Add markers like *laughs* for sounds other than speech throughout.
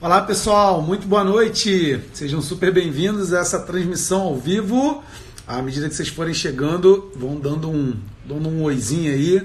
Olá pessoal, muito boa noite. Sejam super bem-vindos a essa transmissão ao vivo. À medida que vocês forem chegando, vão dando um, dando um oizinho aí,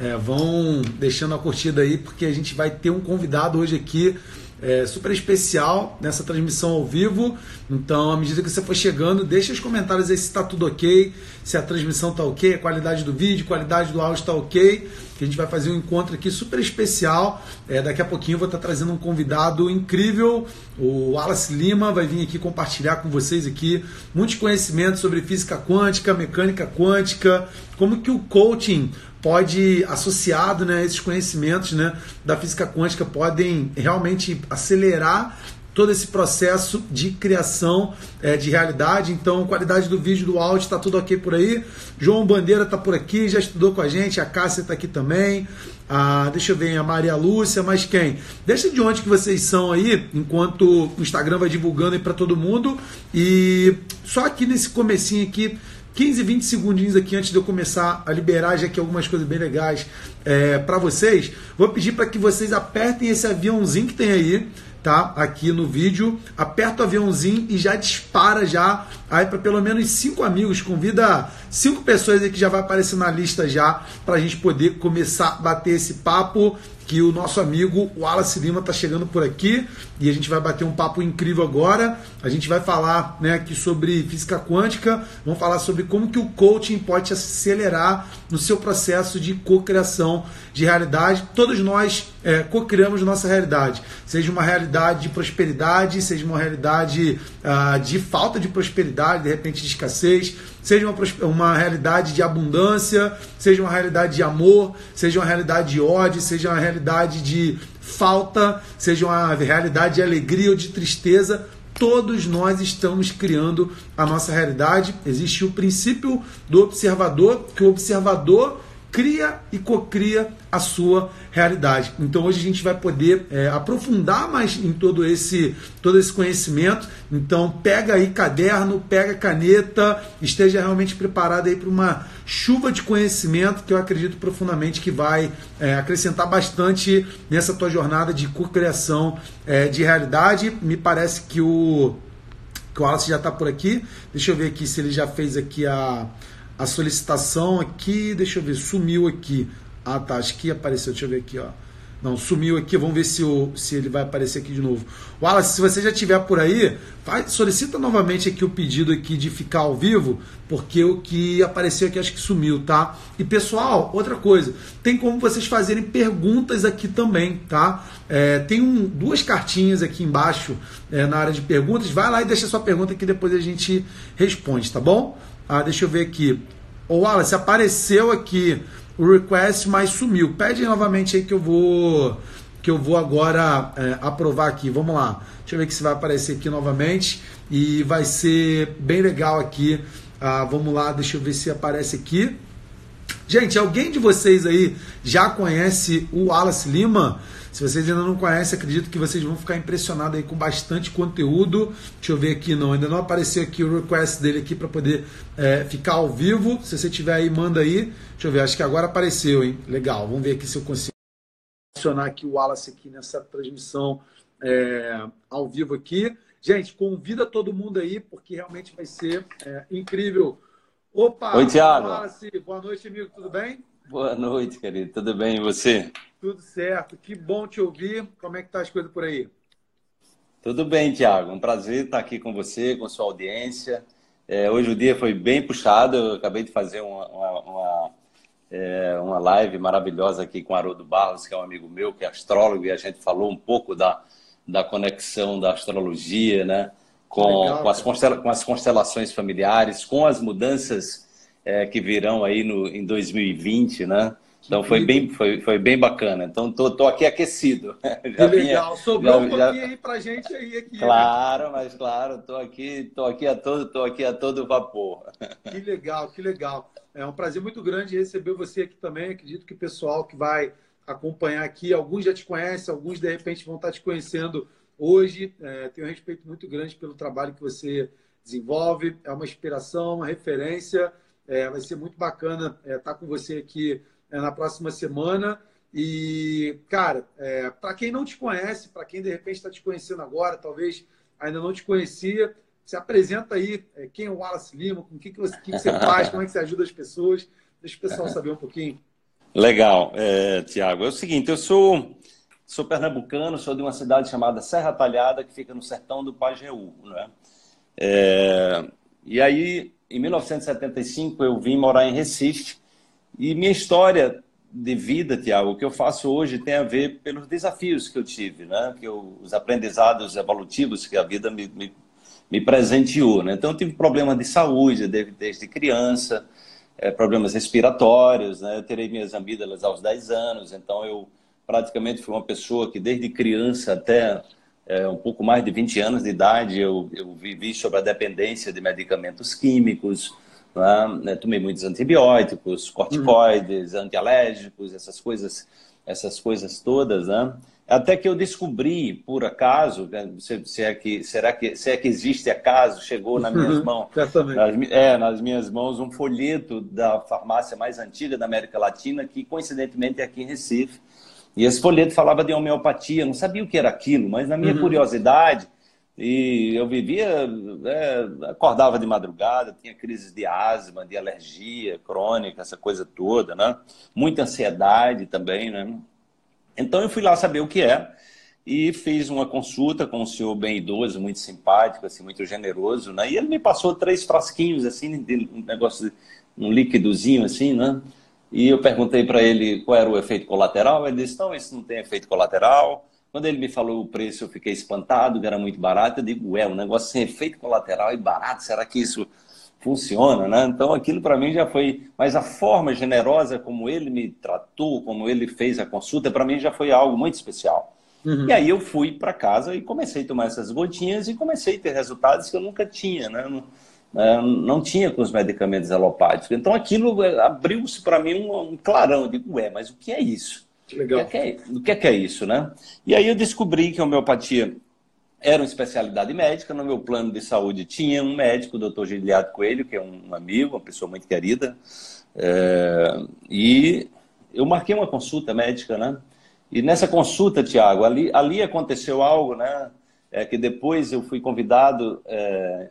é, vão deixando a curtida aí, porque a gente vai ter um convidado hoje aqui é, super especial nessa transmissão ao vivo. Então, à medida que você for chegando, deixa os comentários aí se está tudo ok, se a transmissão está ok, a qualidade do vídeo, qualidade do áudio está ok. Que a gente vai fazer um encontro aqui super especial. É, daqui a pouquinho eu vou estar trazendo um convidado incrível. O Wallace Lima vai vir aqui compartilhar com vocês aqui muitos conhecimentos sobre física quântica, mecânica quântica, como que o coaching pode, associado né, a esses conhecimentos né, da física quântica, podem realmente acelerar todo esse processo de criação é, de realidade. Então, qualidade do vídeo, do áudio, está tudo ok por aí. João Bandeira está por aqui, já estudou com a gente, a Cássia está aqui também. Ah, deixa eu ver, a Maria Lúcia, mas quem? Deixa de onde que vocês são aí, enquanto o Instagram vai divulgando aí para todo mundo. E só aqui nesse comecinho aqui, 15, 20 segundinhos aqui antes de eu começar a liberar já aqui algumas coisas bem legais é, para vocês. Vou pedir para que vocês apertem esse aviãozinho que tem aí, tá? Aqui no vídeo. Aperta o aviãozinho e já dispara já aí para pelo menos cinco amigos. Convida cinco pessoas aí que já vai aparecer na lista já para a gente poder começar a bater esse papo que o nosso amigo Wallace Lima está chegando por aqui e a gente vai bater um papo incrível agora. A gente vai falar né, aqui sobre física quântica, vamos falar sobre como que o coaching pode acelerar no seu processo de cocriação de realidade. Todos nós é, co-criamos nossa realidade, seja uma realidade de prosperidade, seja uma realidade uh, de falta de prosperidade, de repente de escassez, seja uma, uma realidade de abundância, seja uma realidade de amor, seja uma realidade de ódio, seja uma realidade de falta, seja uma realidade de alegria ou de tristeza. Todos nós estamos criando a nossa realidade. Existe o princípio do observador, que o observador cria e cocria a sua realidade. Então hoje a gente vai poder é, aprofundar mais em todo esse todo esse conhecimento. Então pega aí caderno, pega caneta, esteja realmente preparado aí para uma chuva de conhecimento que eu acredito profundamente que vai é, acrescentar bastante nessa tua jornada de cocriação é, de realidade. Me parece que o que o Wallace já está por aqui. Deixa eu ver aqui se ele já fez aqui a a solicitação aqui, deixa eu ver, sumiu aqui. Ah, tá, acho que apareceu, deixa eu ver aqui, ó. Não, sumiu aqui, vamos ver se, o, se ele vai aparecer aqui de novo. Wallace, se você já estiver por aí, faz, solicita novamente aqui o pedido aqui de ficar ao vivo, porque o que apareceu aqui acho que sumiu, tá? E pessoal, outra coisa, tem como vocês fazerem perguntas aqui também, tá? É, tem um, duas cartinhas aqui embaixo é, na área de perguntas, vai lá e deixa sua pergunta que depois a gente responde, tá bom? Ah, deixa eu ver aqui. Ô Wallace, apareceu aqui o request, mas sumiu. Pede novamente aí que eu vou que eu vou agora é, aprovar aqui. Vamos lá. Deixa eu ver se vai aparecer aqui novamente e vai ser bem legal aqui. Ah, vamos lá, deixa eu ver se aparece aqui. Gente, alguém de vocês aí já conhece o Wallace Lima? Se vocês ainda não conhecem, acredito que vocês vão ficar impressionados aí com bastante conteúdo. Deixa eu ver aqui, não, ainda não apareceu aqui o request dele aqui para poder é, ficar ao vivo. Se você tiver aí, manda aí. Deixa eu ver, acho que agora apareceu, hein? Legal, vamos ver aqui se eu consigo adicionar aqui o Wallace aqui nessa transmissão é, ao vivo aqui. Gente, convida todo mundo aí, porque realmente vai ser é, incrível. Opa! Oi, Thiago. Wallace, boa noite, amigo, tudo bem? Boa noite, querido. Tudo bem e você? Tudo certo. Que bom te ouvir. Como é que tá as coisas por aí? Tudo bem, Tiago. Um prazer estar aqui com você, com sua audiência. É, hoje o dia foi bem puxado. Eu acabei de fazer uma, uma, uma, é, uma live maravilhosa aqui com o Haroldo Barros, que é um amigo meu, que é astrólogo, e a gente falou um pouco da, da conexão da astrologia, né? Com, Legal, com, as, com as constelações familiares, com as mudanças é, que virão aí no, em 2020, né? Então foi bem, foi, foi bem bacana. Então tô, tô aqui aquecido. *laughs* Já que legal. Vinha, Sobrou já, um pouquinho já... aí pra gente aí aqui. Né? Claro, né? mas claro, tô aqui, tô aqui a todo, tô aqui a todo vapor. Que legal, que legal. É um prazer muito grande receber você aqui também. Acredito que o pessoal que vai acompanhar aqui, alguns já te conhecem, alguns de repente vão estar te conhecendo hoje. É, tenho um respeito muito grande pelo trabalho que você desenvolve. É uma inspiração, uma referência. É, vai ser muito bacana é, estar com você aqui é, na próxima semana. E, cara, é, para quem não te conhece, para quem de repente está te conhecendo agora, talvez ainda não te conhecia, se apresenta aí é, quem é o Wallace Lima, com o que, que, você, que, que você faz, como é que você ajuda as pessoas. Deixa o pessoal saber um pouquinho. Legal, é, Tiago. É o seguinte, eu sou, sou pernambucano, sou de uma cidade chamada Serra Talhada, que fica no sertão do Pajeú. Né? É, e aí, em 1975, eu vim morar em Recife. E minha história de vida, Tiago, o que eu faço hoje tem a ver pelos desafios que eu tive, né? que eu, os aprendizados evolutivos que a vida me, me, me presenteou. Né? Então, eu tive problemas de saúde desde, desde criança, é, problemas respiratórios, né? Eu terei minhas amígdalas aos 10 anos, então eu praticamente fui uma pessoa que desde criança até é, um pouco mais de 20 anos de idade eu, eu vivi sobre a dependência de medicamentos químicos, né? tomei muitos antibióticos, corticoides, uhum. antialérgicos, essas coisas, essas coisas todas, né? Até que eu descobri, por acaso, né, se, se, é que, será que, se é que existe acaso, chegou nas minhas mãos, nas, é, nas minhas mãos, um folheto da farmácia mais antiga da América Latina, que coincidentemente é aqui em Recife. E esse folheto falava de homeopatia, não sabia o que era aquilo, mas na minha uhum. curiosidade, e eu vivia, é, acordava de madrugada, tinha crises de asma, de alergia crônica, essa coisa toda, né? Muita ansiedade também, né? Então eu fui lá saber o que é e fiz uma consulta com um senhor bem idoso, muito simpático, assim, muito generoso, né? E ele me passou três frasquinhos assim, de um negócio, um líquidozinho assim, né? E eu perguntei para ele qual era o efeito colateral. Ele disse: "Não, isso não tem efeito colateral". Quando ele me falou o preço, eu fiquei espantado, que era muito barato. Eu digo: "Ué, um negócio sem efeito colateral e barato, será que isso funciona, né? Então aquilo para mim já foi, mas a forma generosa como ele me tratou, como ele fez a consulta, para mim já foi algo muito especial. Uhum. E aí eu fui para casa e comecei a tomar essas gotinhas e comecei a ter resultados que eu nunca tinha, né? Não, é, não tinha com os medicamentos alopáticos. Então aquilo é, abriu-se para mim um, um, clarão. Eu digo, ué, mas o que é isso? Legal. O que é, o que é, que é isso, né? E aí eu descobri que a homeopatia era uma especialidade médica. No meu plano de saúde tinha um médico, o doutor Giliato Coelho, que é um amigo, uma pessoa muito querida. É, e eu marquei uma consulta médica, né? E nessa consulta, Tiago, ali, ali aconteceu algo, né? É que depois eu fui convidado é, é,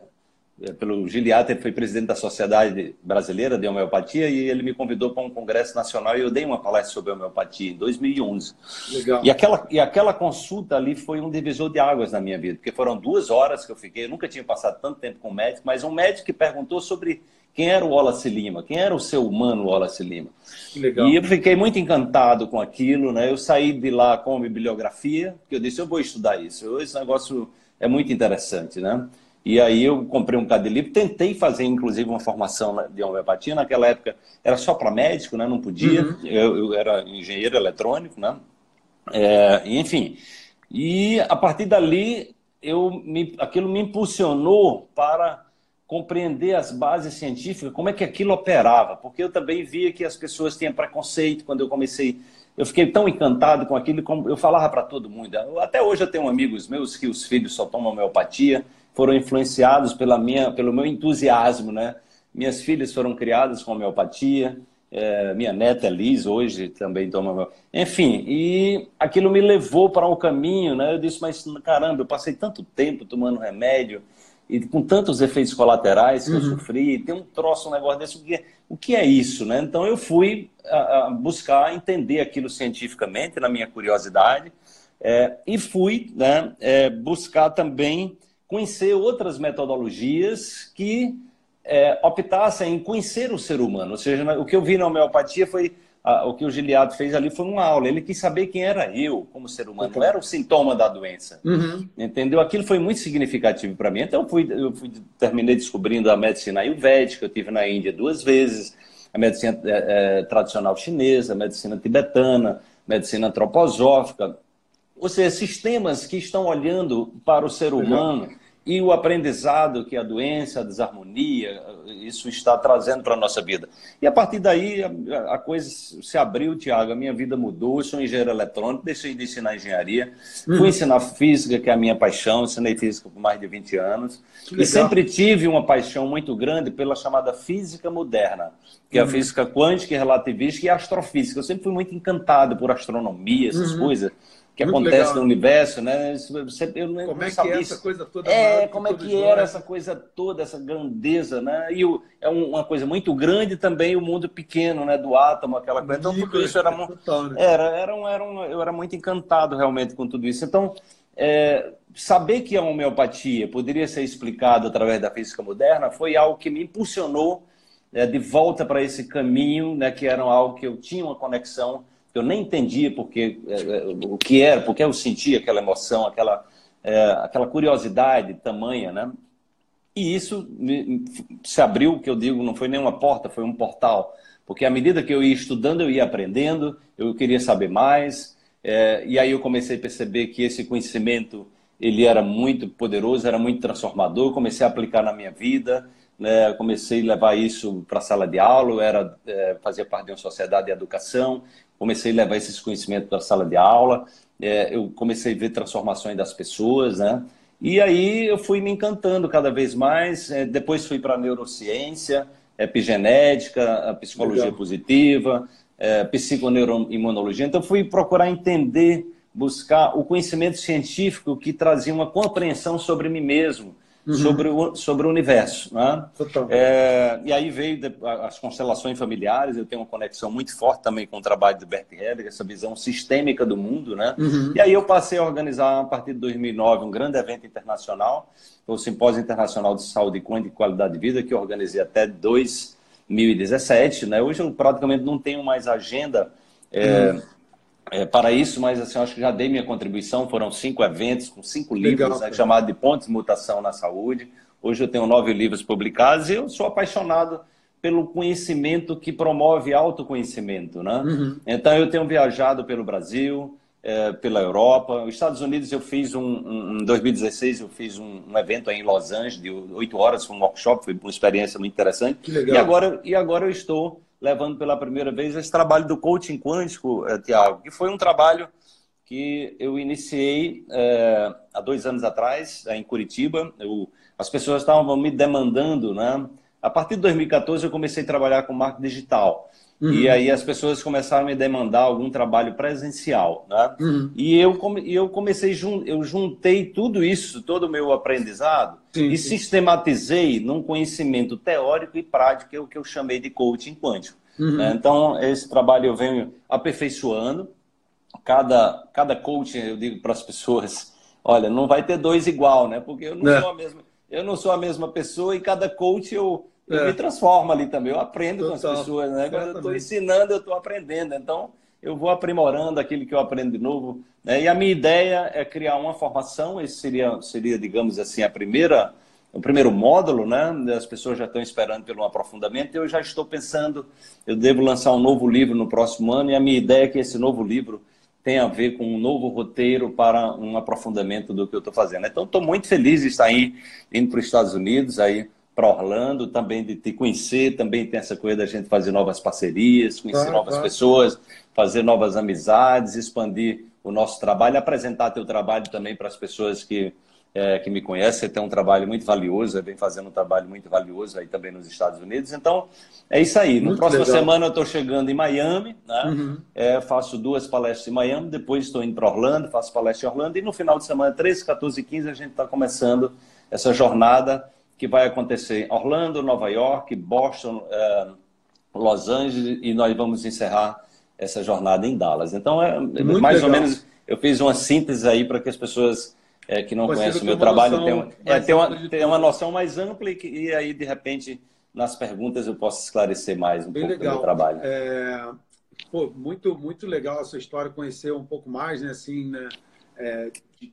pelo Giliato, ele foi presidente da Sociedade Brasileira de Homeopatia e ele me convidou para um congresso nacional e eu dei uma palestra sobre homeopatia em 2011. Legal. E aquela, e aquela consulta ali foi um divisor de águas na minha vida, porque foram duas horas que eu fiquei, eu nunca tinha passado tanto tempo com um médico, mas um médico que perguntou sobre quem era o Wallace Lima, quem era o seu humano Wallace Lima. Legal. E eu fiquei muito encantado com aquilo, né? Eu saí de lá com a bibliografia, que eu disse, eu vou estudar isso, esse negócio é muito interessante, né? E aí eu comprei um cadê livro, tentei fazer inclusive uma formação de homeopatia. Naquela época era só para médico, né? não podia. Uhum. Eu, eu, era engenheiro eletrônico, né? É, enfim. E a partir dali eu me, aquilo me impulsionou para compreender as bases científicas, como é que aquilo operava, porque eu também via que as pessoas tinham preconceito quando eu comecei. Eu fiquei tão encantado com aquilo, como eu falava para todo mundo. Até hoje eu tenho amigos meus que os filhos só tomam homeopatia foram influenciados pela minha, pelo meu entusiasmo, né? Minhas filhas foram criadas com homeopatia, é, minha neta Liz hoje também toma. Enfim, e aquilo me levou para um caminho, né? Eu disse, mas caramba, eu passei tanto tempo tomando remédio e com tantos efeitos colaterais que uhum. eu sofri, tem um troço, um negócio desse, o que, é, o que é isso, né? Então eu fui a, a buscar entender aquilo cientificamente, na minha curiosidade, é, e fui né, é, buscar também conhecer outras metodologias que é, optassem em conhecer o ser humano. Ou seja, o que eu vi na homeopatia foi a, o que o Giliado fez ali foi uma aula. Ele quis saber quem era eu como ser humano, não era o sintoma da doença. Uhum. Entendeu? Aquilo foi muito significativo para mim. Então eu fui, eu fui, terminei descobrindo a medicina ayurvédica. Eu tive na Índia duas vezes, a medicina é, é, tradicional chinesa, a medicina tibetana, medicina antroposófica. Ou seja, sistemas que estão olhando para o ser humano e o aprendizado que a doença, a desarmonia, isso está trazendo para a nossa vida. E a partir daí a, a, coisa se abriu, Tiago, a minha vida mudou, eu sou engenheiro eletrônico, deixei de ensinar engenharia, uhum. fui ensinar física, que é a minha paixão, ensinei física por mais de 20 anos, e sempre tive uma paixão muito grande pela chamada física moderna, que é a uhum. física quântica, relativista e astrofísica. Eu sempre fui muito encantado por astronomia, essas uhum. coisas que Muito acontece legal. no universo, né? Você, eu não, como é que é essa coisa toda? É, como é que era essa coisa toda, essa grandeza, né? E o, é uma coisa muito grande também o mundo pequeno, né? Do átomo, aquela coisa. Então tudo isso era muito, né? era, era, um, era um, eu era muito encantado realmente com tudo isso. Então é, saber que a homeopatia poderia ser explicada através da física moderna foi algo que me impulsionou é, de volta para esse caminho, né? Que era algo que eu tinha uma conexão eu nem entendia porque, é, é, o que era, porque eu sentia aquela emoção, aquela, é, aquela curiosidade tamanha, né? E isso se abriu, que eu digo, não foi nenhuma porta, foi um portal. Porque à medida que eu ia estudando, eu ia aprendendo, eu queria saber mais, é, e aí eu comecei a perceber que esse conhecimento ele era muito poderoso, era muito transformador, comecei a aplicar na minha vida, né, comecei a levar isso para a sala de aula, eu era, é, fazia parte de uma sociedade de educação, comecei a levar esses conhecimentos para a sala de aula, é, eu comecei a ver transformações das pessoas, né? E aí eu fui me encantando cada vez mais. É, depois fui para a neurociência, epigenética, psicologia Legal. positiva, é, psiconeuroimunologia. Então fui procurar entender, buscar o conhecimento científico que trazia uma compreensão sobre mim mesmo, uhum. sobre, o, sobre o universo. Né? É, e aí veio as constelações familiares, eu tenho uma conexão muito forte também com o trabalho de Bert Hellinger, essa visão sistêmica do mundo. Né? Uhum. E aí eu passei a organizar, a partir de 2009, um grande evento internacional, o Simpósio Internacional de Saúde e Qualidade de Vida, que eu organizei até 2017. Né? Hoje eu praticamente não tenho mais agenda é, uhum é, para isso, mas assim, acho que já dei minha contribuição. Foram cinco eventos com cinco Legal, livros, né, chamado de Pontes de Mutação na Saúde. Hoje eu tenho nove livros publicados e eu sou apaixonado pelo conhecimento que promove autoconhecimento. Né? Uhum. Então, eu tenho viajado pelo Brasil, é, pela Europa. Os Estados Unidos, eu fiz um, um em 2016, eu fiz um, um, evento em Los Angeles de oito horas, foi um workshop, foi uma experiência muito interessante. Que legal. E agora, e agora eu estou levando pela primeira vez esse trabalho do coaching quântico, eh, Tiago, que foi um trabalho que eu iniciei é, há dois anos atrás, em Curitiba. Eu, as pessoas estavam me demandando, né? A partir de 2014 eu comecei a trabalhar com marketing digital. Uhum. E aí as pessoas começaram a me demandar algum trabalho presencial, né? Uhum. E eu, eu comecei, eu juntei tudo isso, todo o meu aprendizado, sim, e sim. sistematizei num conhecimento teórico e prático, que é o que eu chamei de coaching quântico. Uhum. Né? Então, esse trabalho eu venho aperfeiçoando. Cada, cada coaching, eu digo para as pessoas, olha, não vai ter dois igual, né? Porque eu não, é. sou a mesma, eu não sou a mesma pessoa e cada coach eu eu é. me transformo ali também, eu aprendo Total. com as pessoas, né? Quando eu estou ensinando, eu estou aprendendo. Então, eu vou aprimorando aquilo que eu aprendo de novo. Né? E a minha ideia é criar uma formação, esse seria, seria digamos assim, a primeira, o primeiro módulo, né? As pessoas já estão esperando pelo aprofundamento. Eu já estou pensando, eu devo lançar um novo livro no próximo ano, e a minha ideia é que esse novo livro tenha a ver com um novo roteiro para um aprofundamento do que eu estou fazendo. Então, estou muito feliz de estar aí, indo para os Estados Unidos, aí para Orlando, também de te conhecer, também tem essa coisa da gente fazer novas parcerias, conhecer claro, novas claro. pessoas, fazer novas amizades, expandir o nosso trabalho, apresentar teu trabalho também para as pessoas que, é, que me conhecem. Você tem um trabalho muito valioso, vem fazendo um trabalho muito valioso aí também nos Estados Unidos. Então, é isso aí. No próximo semana eu estou chegando em Miami, né? Uhum. É, faço duas palestras em Miami, depois estou indo para Orlando, faço palestra em Orlando, e no final de semana, 13, 14 e 15, a gente está começando essa jornada que vai acontecer em Orlando, Nova York, Boston, eh, Los Angeles e nós vamos encerrar essa jornada em Dallas. Então, é, Muito mais legal. ou menos, eu fiz uma síntese aí para que as pessoas é, que não conhecem o meu trabalho tenham, é, tenham, uma, tenham uma noção mais ampla e, e, aí, de repente, nas perguntas eu posso esclarecer mais um Bem pouco legal. do meu trabalho. É, pô, muito, muito legal a sua história, conhecer um pouco mais, né, assim, né, é, de,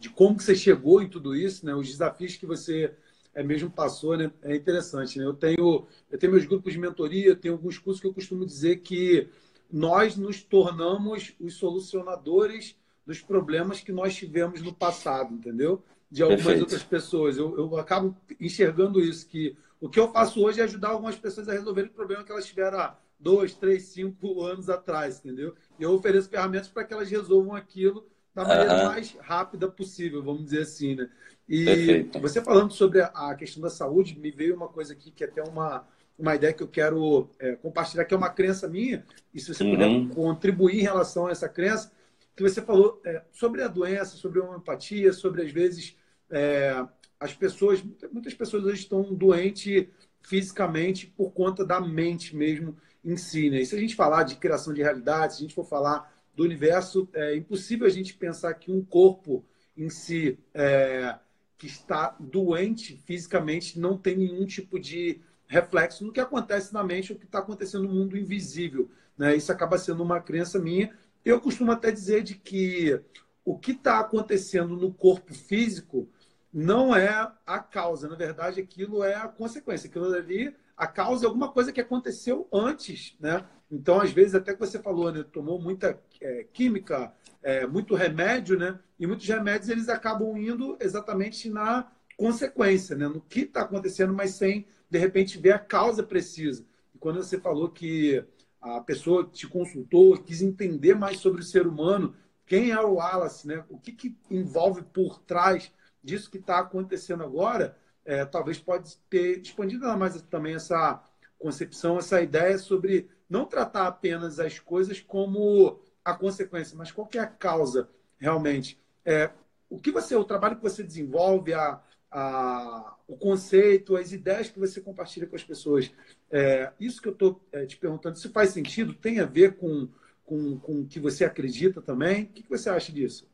de, como que você chegou em tudo isso, né, os desafios que você é mesmo passou, né? É interessante, né? Eu tenho, eu tenho meus grupos de mentoria, eu tenho alguns cursos que eu costumo dizer que nós nos tornamos os solucionadores dos problemas que nós tivemos no passado, entendeu? De algumas Perfeito. outras pessoas. Eu, eu acabo enxergando isso, que o que eu faço hoje é ajudar algumas pessoas a resolver o problema que elas tiveram há dois, três, cinco anos atrás, entendeu? Eu ofereço ferramentas para que elas resolvam aquilo da maneira uhum. mais rápida possível, vamos dizer assim, né? E Perfeito. você falando sobre a questão da saúde, me veio uma coisa aqui que é até uma, uma ideia que eu quero é, compartilhar, que é uma crença minha, e se você puder uhum. contribuir em relação a essa crença, que você falou é, sobre a doença, sobre a homeopatia, sobre, às vezes, é, as pessoas, muitas pessoas hoje estão doentes fisicamente por conta da mente mesmo em si. Né? E se a gente falar de criação de realidade, se a gente for falar do universo, é impossível a gente pensar que um corpo em si é, que está doente fisicamente não tem nenhum tipo de reflexo no que acontece na mente ou que está acontecendo no mundo invisível. Né? Isso acaba sendo uma crença minha. Eu costumo até dizer de que o que está acontecendo no corpo físico não é a causa. Na verdade, aquilo é a consequência. Aquilo ali, a causa é alguma coisa que aconteceu antes, né? Então, às vezes, até que você falou, né? Tomou muita é, química, é, muito remédio, né? E muitos remédios, eles acabam indo exatamente na consequência, né? No que está acontecendo, mas sem, de repente, ver a causa precisa. E quando você falou que a pessoa te consultou, quis entender mais sobre o ser humano, quem é o Wallace, né? O que, que envolve por trás disso que está acontecendo agora, é, talvez pode ter expandido mais também essa concepção, essa ideia sobre não tratar apenas as coisas como a consequência, mas qual é a causa realmente. É, o que você, o trabalho que você desenvolve, a, a, o conceito, as ideias que você compartilha com as pessoas, é, isso que eu estou é, te perguntando, se faz sentido, tem a ver com, com, com o que você acredita também? O que, que você acha disso?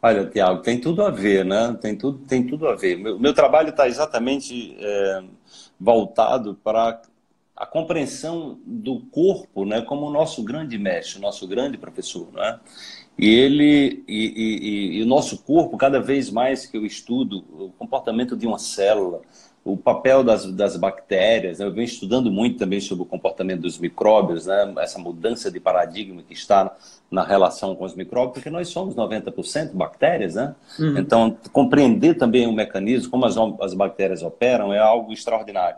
Olha, Tiago, tem tudo a ver, né? Tem tudo, tem tudo a ver. Meu, meu trabalho está exatamente é, voltado para a compreensão do corpo, né, como o nosso grande mestre, o nosso grande professor, né? E ele e, e, e, o nosso corpo, cada vez mais que eu estudo o comportamento de uma célula, o papel das, das bactérias, né? eu venho estudando muito também sobre o comportamento dos micróbios, né? essa mudança de paradigma que está na relação com os micróbios, porque nós somos 90% bactérias, né? Uhum. Então, compreender também o mecanismo, como as, as bactérias operam, é algo extraordinário.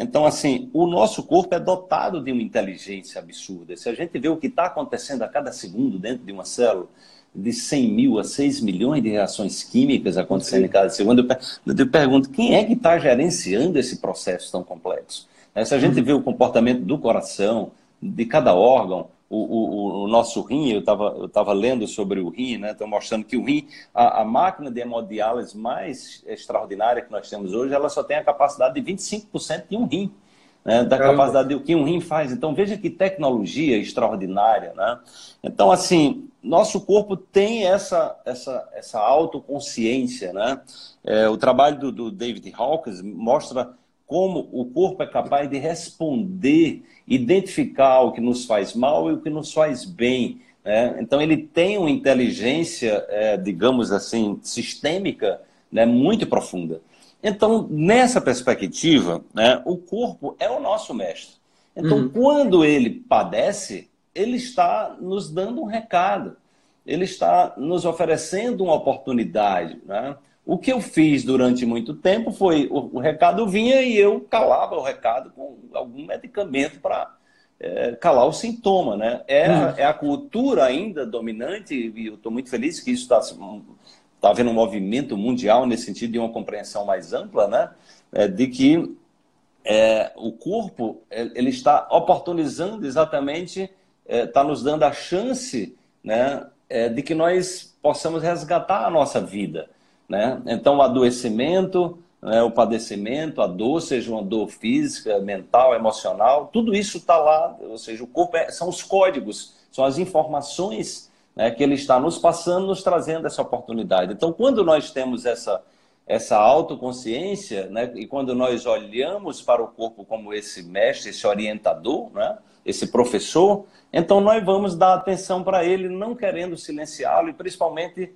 Então, assim, o nosso corpo é dotado de uma inteligência absurda. Se a gente vê o que está acontecendo a cada segundo dentro de uma célula, de 100 mil a 6 milhões de reações químicas acontecendo em cada segundo, eu, eu pergunto, quem é que está gerenciando esse processo tão complexo? Se a gente uhum. vê o comportamento do coração, de cada órgão, o, o, o, nosso rim, eu estava eu tava lendo sobre o rim, né? Estou mostrando que o rim, a, a, máquina de hemodiálise mais extraordinária que nós temos hoje, ela só tem a capacidade de 25% de um rim, né? da Caramba. capacidade do que um rim faz. Então, veja que tecnologia extraordinária, né? Então, assim, nosso corpo tem essa, essa, essa autoconsciência, né? É, o trabalho do, do David Hawkins mostra como o corpo é capaz de responder, identificar o que nos faz mal e o que nos faz bem. Né? Então, ele tem uma inteligência, é, digamos assim, sistêmica né, muito profunda. Então, nessa perspectiva, né, o corpo é o nosso mestre. Então, uhum. quando ele padece, ele está nos dando um recado, ele está nos oferecendo uma oportunidade. Né? O que eu fiz durante muito tempo foi o, o recado vinha e eu calava o recado com algum medicamento para é, calar o sintoma, né? É, uhum. é a cultura ainda dominante e eu estou muito feliz que isso está tá havendo um movimento mundial nesse sentido de uma compreensão mais ampla, né? É, de que é, o corpo é, ele está oportunizando exatamente, está é, nos dando a chance, né? É, de que nós possamos resgatar a nossa vida. Né? Então, o adoecimento, né, o padecimento, a dor, seja uma dor física, mental, emocional, tudo isso está lá, ou seja, o corpo é, são os códigos, são as informações né, que ele está nos passando, nos trazendo essa oportunidade. Então, quando nós temos essa, essa autoconsciência, né, e quando nós olhamos para o corpo como esse mestre, esse orientador, né, esse professor, então nós vamos dar atenção para ele, não querendo silenciá-lo e principalmente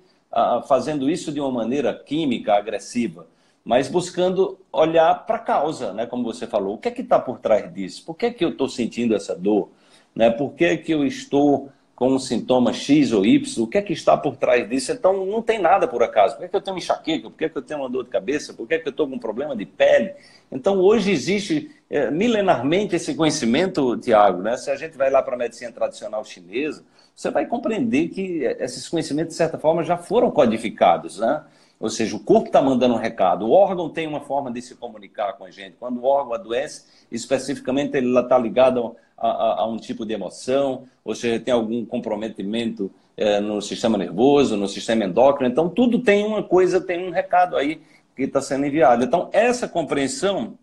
fazendo isso de uma maneira química, agressiva, mas buscando olhar para a causa, né? como você falou. O que é que está por trás disso? Por que, é que eu estou sentindo essa dor? Né? Por que, é que eu estou com um sintoma X ou Y, o que é que está por trás disso? Então, não tem nada por acaso. Por que, é que eu tenho enxaqueca? Por que, é que eu tenho uma dor de cabeça? Por que, é que eu estou com um problema de pele? Então, hoje existe é, milenarmente esse conhecimento, Tiago. Né? Se a gente vai lá para a medicina tradicional chinesa, você vai compreender que esses conhecimentos, de certa forma, já foram codificados. Né? Ou seja, o corpo está mandando um recado, o órgão tem uma forma de se comunicar com a gente. Quando o órgão adoece, especificamente ele está ligado a, a, a, um tipo de emoção, ou seja, tem algum comprometimento é, no sistema nervoso, no sistema endócrino. Então, tudo tem uma coisa, tem um recado aí que está sendo enviado. Então, essa compreensão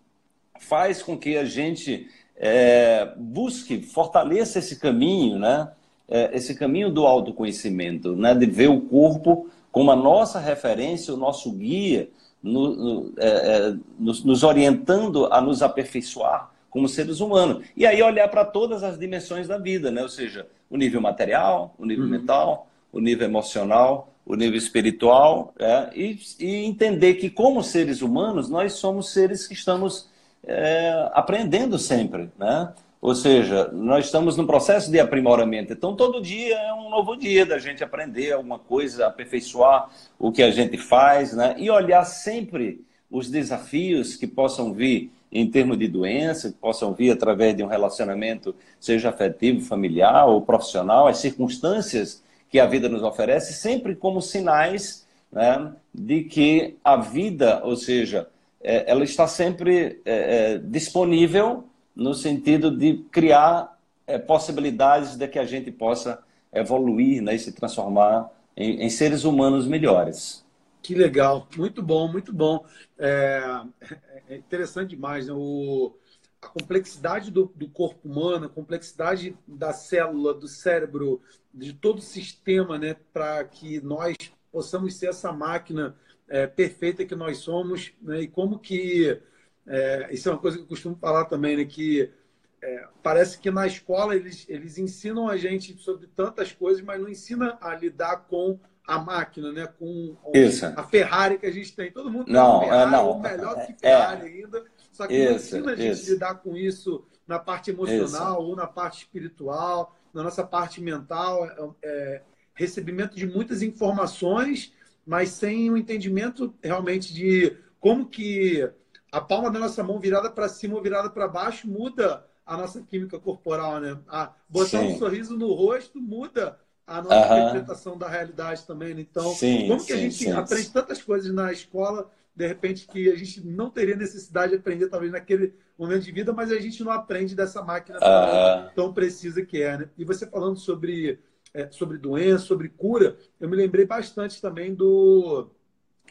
faz com que a gente é, busque, fortaleça esse caminho, né? É, esse caminho do autoconhecimento, né? de ver o corpo como a nossa referência, o nosso guia, no, no, é, é, nos, nos, orientando a nos aperfeiçoar como seres humanos. E aí olhar para todas as dimensões da vida, né? ou seja, o nível material, o nível uhum. mental, o nível emocional, o nível espiritual, é, e, e, entender que, como seres humanos, nós somos seres que estamos é, aprendendo sempre. Né? Ou seja, nós estamos num processo de aprimoramento. Então, todo dia é um novo dia da gente aprender alguma coisa, aperfeiçoar o que a gente faz, né? E olhar sempre os desafios que possam vir em termos de doença, que possam vir através de um relacionamento, seja afetivo, familiar ou profissional, as circunstâncias que a vida nos oferece, sempre como sinais né, de que a vida, ou seja, é, ela está sempre é, é, disponível no sentido de criar é, possibilidades de que a gente possa evoluir né, e se transformar em, em, seres humanos melhores. Que legal, muito bom, muito bom. É, é interessante demais né? o, a complexidade do, do, corpo humano, a complexidade da célula, do cérebro, de todo o sistema, né, para que nós possamos ser essa máquina é, perfeita que nós somos, né, e como que é, isso é uma coisa que eu costumo falar também, né? Que é, parece que na escola eles, eles ensinam a gente sobre tantas coisas, mas não ensina a lidar com a máquina, né? Com Isso. a Ferrari que a gente tem. Todo mundo não, tem Ferrari, é, não. melhor que é. Ferrari é. ainda. Só que isso, não ensina a gente isso. lidar com isso na parte emocional isso. ou na parte espiritual, na nossa parte mental. É, é, recebimento de muitas informações, mas sem o um entendimento realmente de como que a palma da nossa mão virada para cima ou virada para baixo muda a nossa química corporal, né? A, botar sim. um sorriso no rosto muda a nossa uhum. interpretação da realidade também. Né? Então, sim, como que sim, a gente aprende tantas coisas na escola, de repente, que a gente não teria necessidade de aprender, talvez, naquele momento de vida, mas a gente não aprende dessa máquina uhum. tão precisa que é, né? E você falando sobre, é, sobre doença, sobre cura, eu me lembrei bastante também do,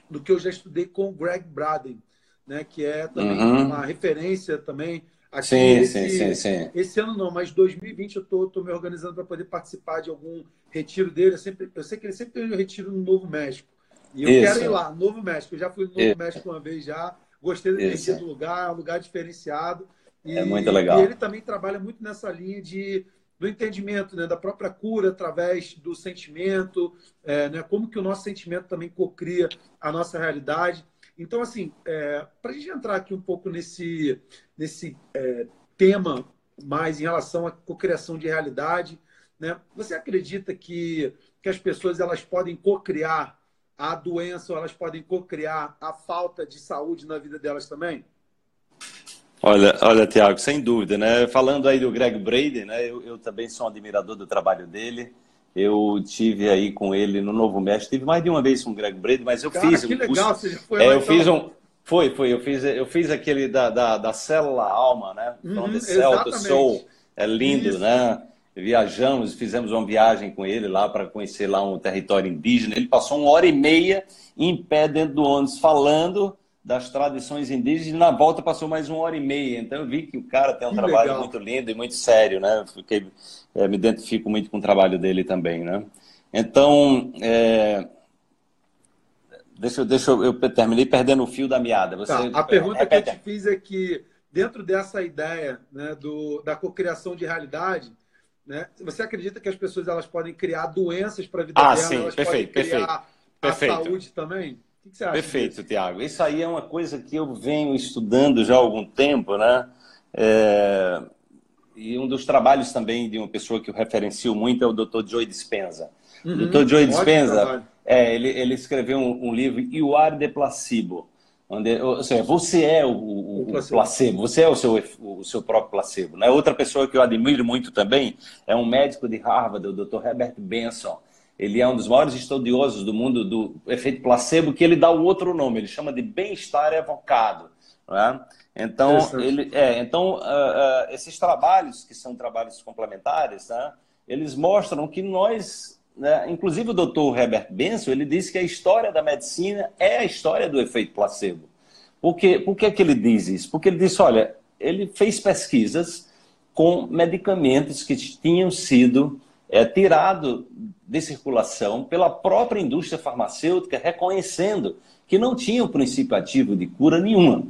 do que eu já estudei com o Greg Braden né, que é também uhum. uma referência também. Aqui sim, esse, sim, sim, sim. Esse ano não, mas 2020 eu estou me organizando para poder participar de algum retiro dele. Eu, sempre, eu sei que ele sempre tem um retiro no Novo México. E eu Isso. quero ir lá, Novo México. Eu já fui no Novo Isso. México uma vez já. Gostei da energia do lugar, é um lugar diferenciado. E, é muito legal. E ele também trabalha muito nessa linha de do entendimento né, da própria cura através do sentimento, é, né, como que o nosso sentimento também cocria a nossa realidade. Então, assim, é, para a gente entrar aqui um pouco nesse, nesse é, tema mais em relação à cocriação de realidade, né? Você acredita que, que as pessoas elas podem cocriar a doença ou elas podem cocriar a falta de saúde na vida delas também? Olha, olha, Tiago, sem dúvida, né? Falando aí do Greg Brady, né? Eu, eu também sou um admirador do trabalho dele. Eu tive aí com ele no Novo México, tive mais de uma vez com o Greg Brady, mas eu Cara, fiz. Que um legal, curso... você já foi é, lá, Eu então. fiz um. Foi, foi. Eu fiz, eu fiz aquele da, da, da célula alma, né? Uhum, the Cell, the Soul. É lindo, Isso. né? Viajamos, fizemos uma viagem com ele lá para conhecer lá um território indígena. Ele passou uma hora e meia em pé dentro do ônibus falando das tradições indígenas e na volta passou mais uma hora e meia. Então eu vi que o cara tem um que trabalho legal. muito lindo e muito sério, né? Fiquei, é, me identifico muito com o trabalho dele também, né? Então, é... deixa, deixa eu, eu terminei perdendo o fio da meada. Você, tá. A pergunta que eu te fiz é que dentro dessa ideia né, do, da cocriação de realidade, né, você acredita que as pessoas elas podem criar doenças para a vida ah, dela? Sim, elas perfeito, podem criar perfeito, perfeito. a saúde também? O que você acha Perfeito? Tiago. Isso aí é uma coisa que eu venho estudando já há algum tempo, né? É... e um dos trabalhos também de uma pessoa que eu referencio muito é o Dr. Joe Dispenza. Uhum, o Dr. Joe Dispenza, é, ele, ele escreveu um, um livro, You Are the Placebo. Onde, ou seja, você é o, o, o placebo. placebo. você é o seu, o seu próprio placebo. Né? Outra pessoa que eu admiro muito também é um médico de Harvard, o Dr. Herbert Benson. Ele é um dos maiores estudiosos do mundo do efeito placebo, que ele dá o outro nome, ele chama de bem-estar evocado. Né? Então, ele, é, então uh, uh, esses trabalhos, que são trabalhos complementares, né, eles mostram que nós, né, inclusive o doutor Herbert Benson, ele disse que a história da medicina é a história do efeito placebo. Por, quê? Por que, que ele diz isso? Porque ele disse, olha, ele fez pesquisas com medicamentos que tinham sido é, tirados de circulação pela própria indústria farmacêutica, reconhecendo que não tinham princípio ativo de cura nenhuma.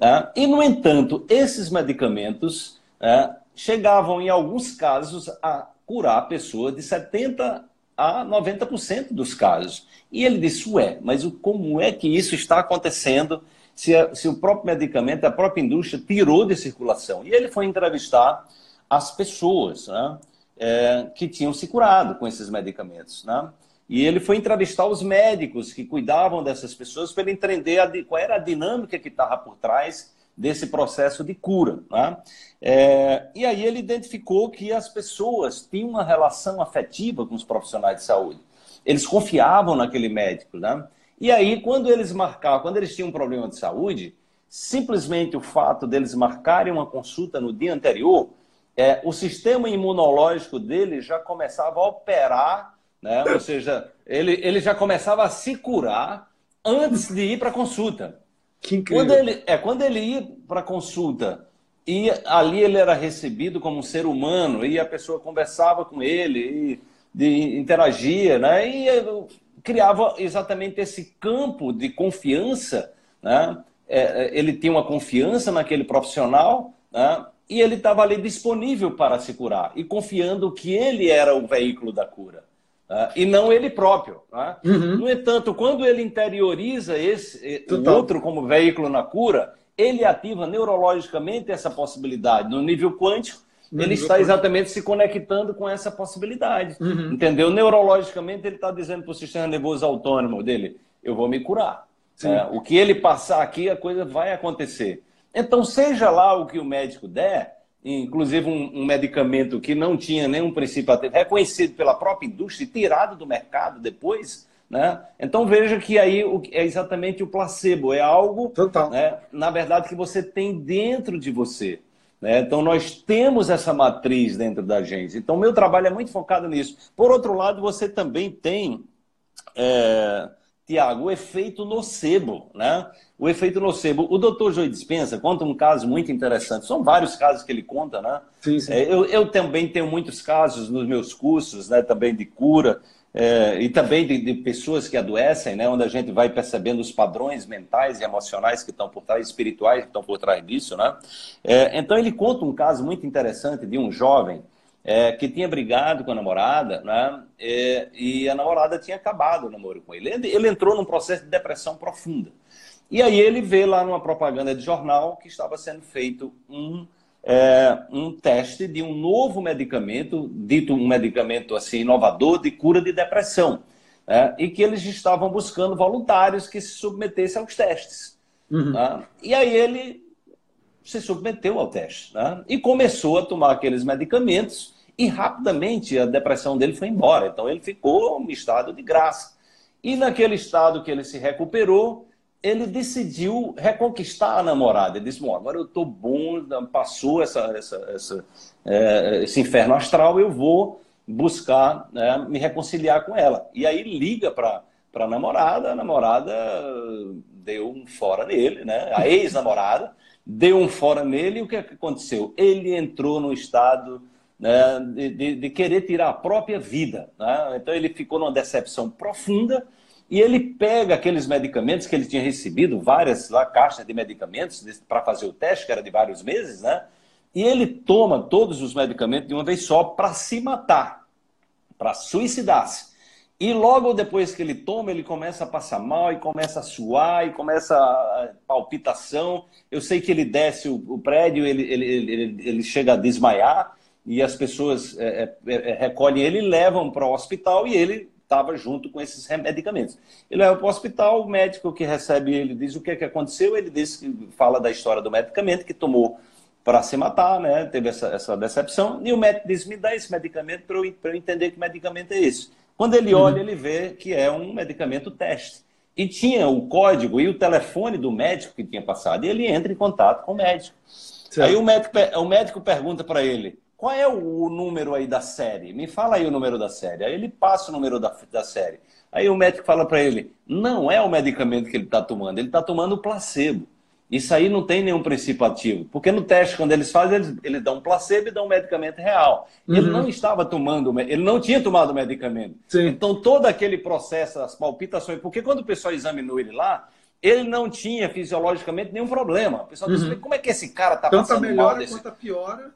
Né? E, no entanto, esses medicamentos né, chegavam, em alguns casos, a curar a pessoa de 70% a 90% dos casos. E ele disse, ué, mas como é que isso está acontecendo se, se o próprio medicamento, a própria indústria tirou de circulação? E ele foi entrevistar as pessoas né, é, que tinham se curado com esses medicamentos. Né? E ele foi entrevistar os médicos que cuidavam dessas pessoas para ele entender a, qual era a dinâmica que estava por trás desse processo de cura. Né? É, e aí ele identificou que as pessoas tinham uma relação afetiva com os profissionais de saúde. Eles confiavam naquele médico. Né? E aí, quando eles marcavam, quando eles tinham um problema de saúde, simplesmente o fato deles marcarem uma consulta no dia anterior, é, o sistema imunológico deles já começava a operar né? Ou seja, ele, ele já começava a se curar antes de ir para a consulta. Que incrível. Quando ele, é, quando ele ia para a consulta e ali ele era recebido como um ser humano e a pessoa conversava com ele e de, interagia, né? E criava exatamente esse campo de confiança, né? É, é, ele tinha uma confiança naquele profissional, né? E ele estava ali disponível para se curar e confiando que ele era o veículo da cura. Uh, e não ele próprio. Né? Uhum. No entanto, quando ele interioriza esse o outro como veículo na cura, ele ativa neurologicamente essa possibilidade. No nível quântico, no ele nível está quântico. exatamente se conectando com essa possibilidade. Uhum. Entendeu? Neurologicamente, ele está dizendo para o sistema nervoso autônomo dele: eu vou me curar. É, o que ele passar aqui, a coisa vai acontecer. Então, seja lá o que o médico der, inclusive um, um, medicamento que não tinha nenhum princípio ativo, reconhecido pela própria indústria e tirado do mercado depois. Né? Então veja que aí é exatamente o placebo, é algo, né, na verdade, que você tem dentro de você. Né? Então nós temos essa matriz dentro da gente. Então meu trabalho é muito focado nisso. Por outro lado, você também tem é, Tiago, o efeito nocebo, né? O efeito nocebo. O doutor Joey Dispensa conta um caso muito interessante. São vários casos que ele conta, né? Sim, sim. É, eu, eu, também tenho muitos casos nos meus cursos, né? Também de cura é, e também de, de, pessoas que adoecem, né? Onde a gente vai percebendo os padrões mentais e emocionais que estão por trás, espirituais que estão por trás disso, né? É, então ele conta um caso muito interessante de um jovem é, que tinha brigado com a namorada, né? É, e a namorada tinha acabado o namoro com ele. Ele entrou num processo de depressão profunda. E aí ele vê lá numa propaganda de jornal que estava sendo feito um, é, um teste de um novo medicamento, dito um medicamento assim inovador de cura de depressão. Né? E que eles estavam buscando voluntários que se submetessem aos testes. Uhum. Né? E aí ele se submeteu ao teste né? e começou a tomar aqueles medicamentos e rapidamente a depressão dele foi embora. Então ele ficou em estado de graça. E naquele estado que ele se recuperou, ele decidiu reconquistar a namorada. Ele disse: Bom, agora eu estou bom, passou essa, essa, essa é, esse inferno astral, eu vou buscar né, me reconciliar com ela. E aí liga para a namorada, a namorada deu um fora nele, né? a ex-namorada deu um fora nele, e o que, é aconteceu? Ele entrou no estado né, de, de, de, querer tirar a própria vida. Né? Então ele ficou numa decepção profunda e ele pega aqueles medicamentos que ele tinha recebido, várias lá, caixas de medicamentos para fazer o teste, que era de vários meses, né? E ele toma todos os medicamentos de uma vez só para se matar, para suicidar-se. E logo depois que ele toma, ele começa a passar mal e começa a suar e começa a palpitação. Eu sei que ele desce o, prédio, ele, ele, ele, ele, chega a desmaiar e as pessoas é, é, é recolhem ele e levam para o hospital e ele estava junto com esses medicamentos. Ele leva para o hospital, o médico que recebe ele diz o que, é que aconteceu, ele diz que fala da história do medicamento que tomou para se matar, né? Teve essa, essa decepção. E o médico diz: me dá esse medicamento para eu, eu entender que medicamento é esse. Quando ele olha, uhum. ele vê que é um medicamento teste. E tinha o código e o telefone do médico que tinha passado, e ele entra em contato com o médico. Certo. Aí o médico, o médico pergunta para ele: qual é o, número aí da série? Me fala aí o número da série. Aí ele passa o número da, da série. Aí o médico fala para ele: não é o medicamento que ele está tomando, ele está tomando o placebo. Isso aí não tem nenhum princípio ativo. Porque no teste, quando eles fazem, eles, eles dão um placebo e dão um medicamento real. Uhum. Ele não estava tomando, ele não tinha tomado o medicamento. Sim. Então, todo aquele processo, as palpitações, porque quando o pessoal examinou ele lá, ele não tinha fisiologicamente nenhum problema. O pessoal uhum. disse, como é que esse cara está passando melhora mal desse... quanto piora.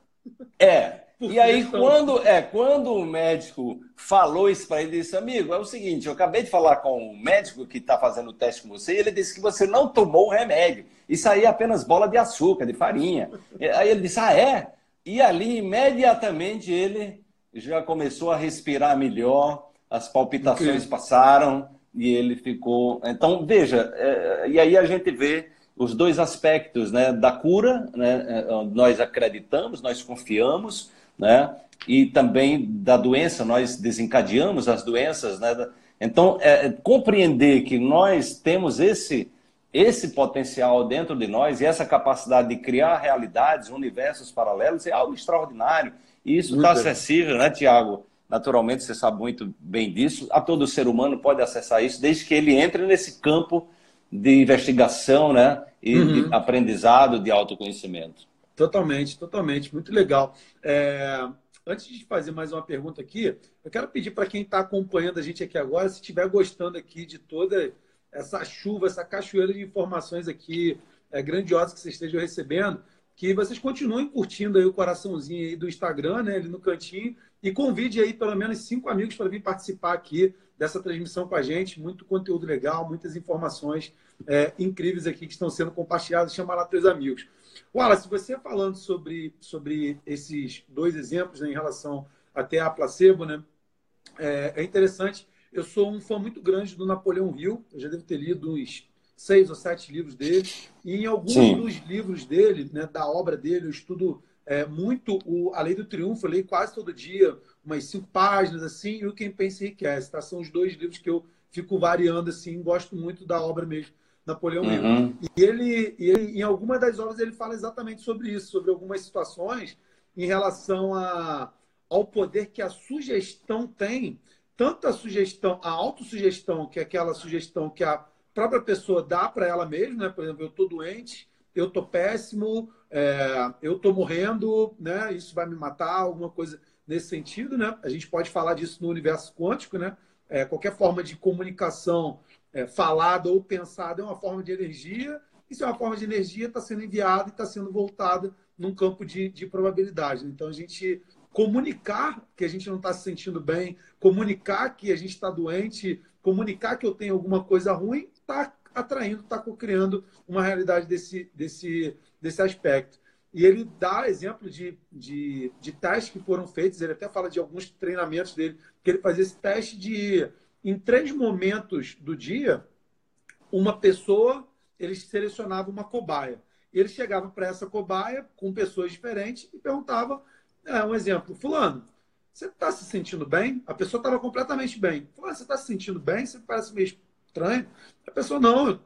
É, e aí, quando, é, quando o médico falou isso para ele, disse: Amigo, é o seguinte, eu acabei de falar com o médico que está fazendo o teste com você, e ele disse que você não tomou o remédio. Isso aí é apenas bola de açúcar, de farinha. Aí ele disse: Ah, é? E ali, imediatamente, ele já começou a respirar melhor, as palpitações passaram e ele ficou. Então, veja, é... e aí a gente vê os dois aspectos né, da cura, né, é, nós acreditamos, nós confiamos, né? E também da doença, nós desencadeamos as doenças, né? Então, é, é, compreender que nós temos esse, esse potencial dentro de nós e essa capacidade de criar realidades, universos paralelos é algo extraordinário. E isso está acessível, né, Tiago? Naturalmente, você sabe muito bem disso. A todo ser humano pode acessar isso, desde que ele entre nesse campo de investigação né, e uhum. de aprendizado, de autoconhecimento. Totalmente, totalmente. Muito legal. É, antes de fazer mais uma pergunta aqui, eu quero pedir para quem está acompanhando a gente aqui agora, se estiver gostando aqui de toda essa chuva, essa cachoeira de informações aqui é, grandiosas que vocês estejam recebendo, que vocês continuem curtindo aí o coraçãozinho aí do Instagram, né, ali no cantinho, e convide aí pelo menos cinco amigos para vir participar aqui dessa transmissão com a gente. Muito conteúdo legal, muitas informações é, incríveis aqui que estão sendo compartilhadas. Chama lá teus amigos. Wallace, você falando sobre, sobre esses dois exemplos né, em relação até a placebo, né? É, é, interessante. Eu sou um fã muito grande do Napoleão Hill. Eu já devo ter lido uns seis ou sete livros dele. E em alguns Sim. dos livros dele, né, da obra dele, eu estudo é, muito o A Lei do Triunfo. Eu leio quase todo dia, umas cinco páginas assim. E o Quem Pensa Enriquece. Tá? São os dois livros que eu fico variando assim. Gosto muito da obra mesmo Napoleão uhum. E ele, ele, em alguma das obras, ele fala exatamente sobre isso, sobre algumas situações em relação a, ao poder que a sugestão tem, tanto a sugestão, a autossugestão, que é aquela sugestão que a própria pessoa dá para ela mesma, né? Por exemplo, eu estou doente, eu estou péssimo, é, eu estou morrendo, né? Isso vai me matar, alguma coisa nesse sentido, né? A gente pode falar disso no universo quântico, né? É, qualquer forma de comunicação é, falada ou pensada é uma forma de energia, e se é uma forma de energia, está sendo enviada e está sendo voltada num campo de, de probabilidade. Então, a gente comunicar que a gente não está se sentindo bem, comunicar que a gente está doente, comunicar que eu tenho alguma coisa ruim, está atraindo, está criando uma realidade desse, desse, desse aspecto. E ele dá exemplo de, de, de testes que foram feitos, ele até fala de alguns treinamentos dele, que ele fazia esse teste de em três momentos do dia, uma pessoa, eles selecionavam uma cobaia. E eles chegavam para essa cobaia com pessoas diferentes e perguntavam, é, um exemplo, fulano, você está se sentindo bem? A pessoa estava completamente bem. Fulano, você está se sentindo bem? Você parece meio estranho. A pessoa, não,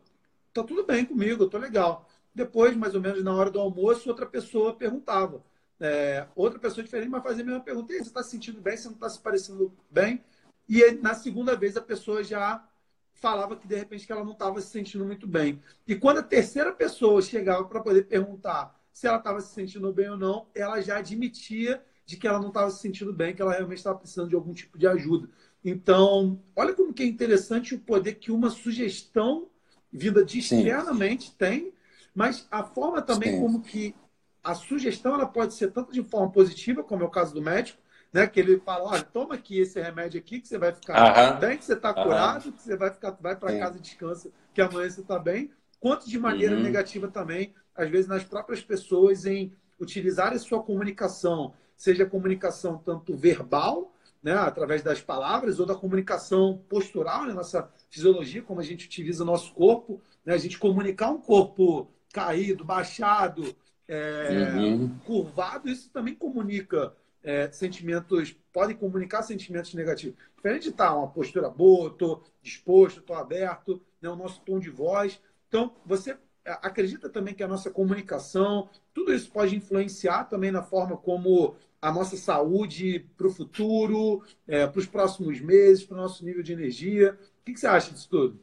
está tudo bem comigo, estou legal. Depois, mais ou menos na hora do almoço, outra pessoa perguntava. É, outra pessoa diferente, mas fazia a mesma pergunta. você está se sentindo bem? Você não está se parecendo bem? E na segunda vez a pessoa já falava que de repente que ela não estava se sentindo muito bem. E quando a terceira pessoa chegava para poder perguntar se ela estava se sentindo bem ou não, ela já admitia de que ela não estava se sentindo bem, que ela realmente estava precisando de algum tipo de ajuda. Então, olha como que é interessante o poder que uma sugestão vinda de externamente Sim. tem, mas a forma também Sim. como que a sugestão ela pode ser tanto de forma positiva, como é o caso do médico, né? Que ele fala, olha, toma aqui esse remédio aqui que você vai ficar bem, que você está curado, que você vai ficar, vai para casa descansa, que amanhã você está bem. Quanto de maneira uhum. negativa também, às vezes nas próprias pessoas em utilizar a sua comunicação, seja comunicação tanto verbal, né, através das palavras, ou da comunicação postural, na né, nossa fisiologia, como a gente utiliza o nosso corpo, né, a gente comunicar um corpo caído, baixado, é, uhum. curvado, isso também comunica é, sentimentos, podem comunicar sentimentos negativos. Diferente de estar uma postura boa, estou disposto, estou aberto, né, o nosso tom de voz. Então, você é, acredita também que a nossa comunicação, tudo isso pode influenciar também na forma como a nossa saúde para o futuro, é, para os próximos meses, para o nosso nível de energia. O que, que você acha disso tudo?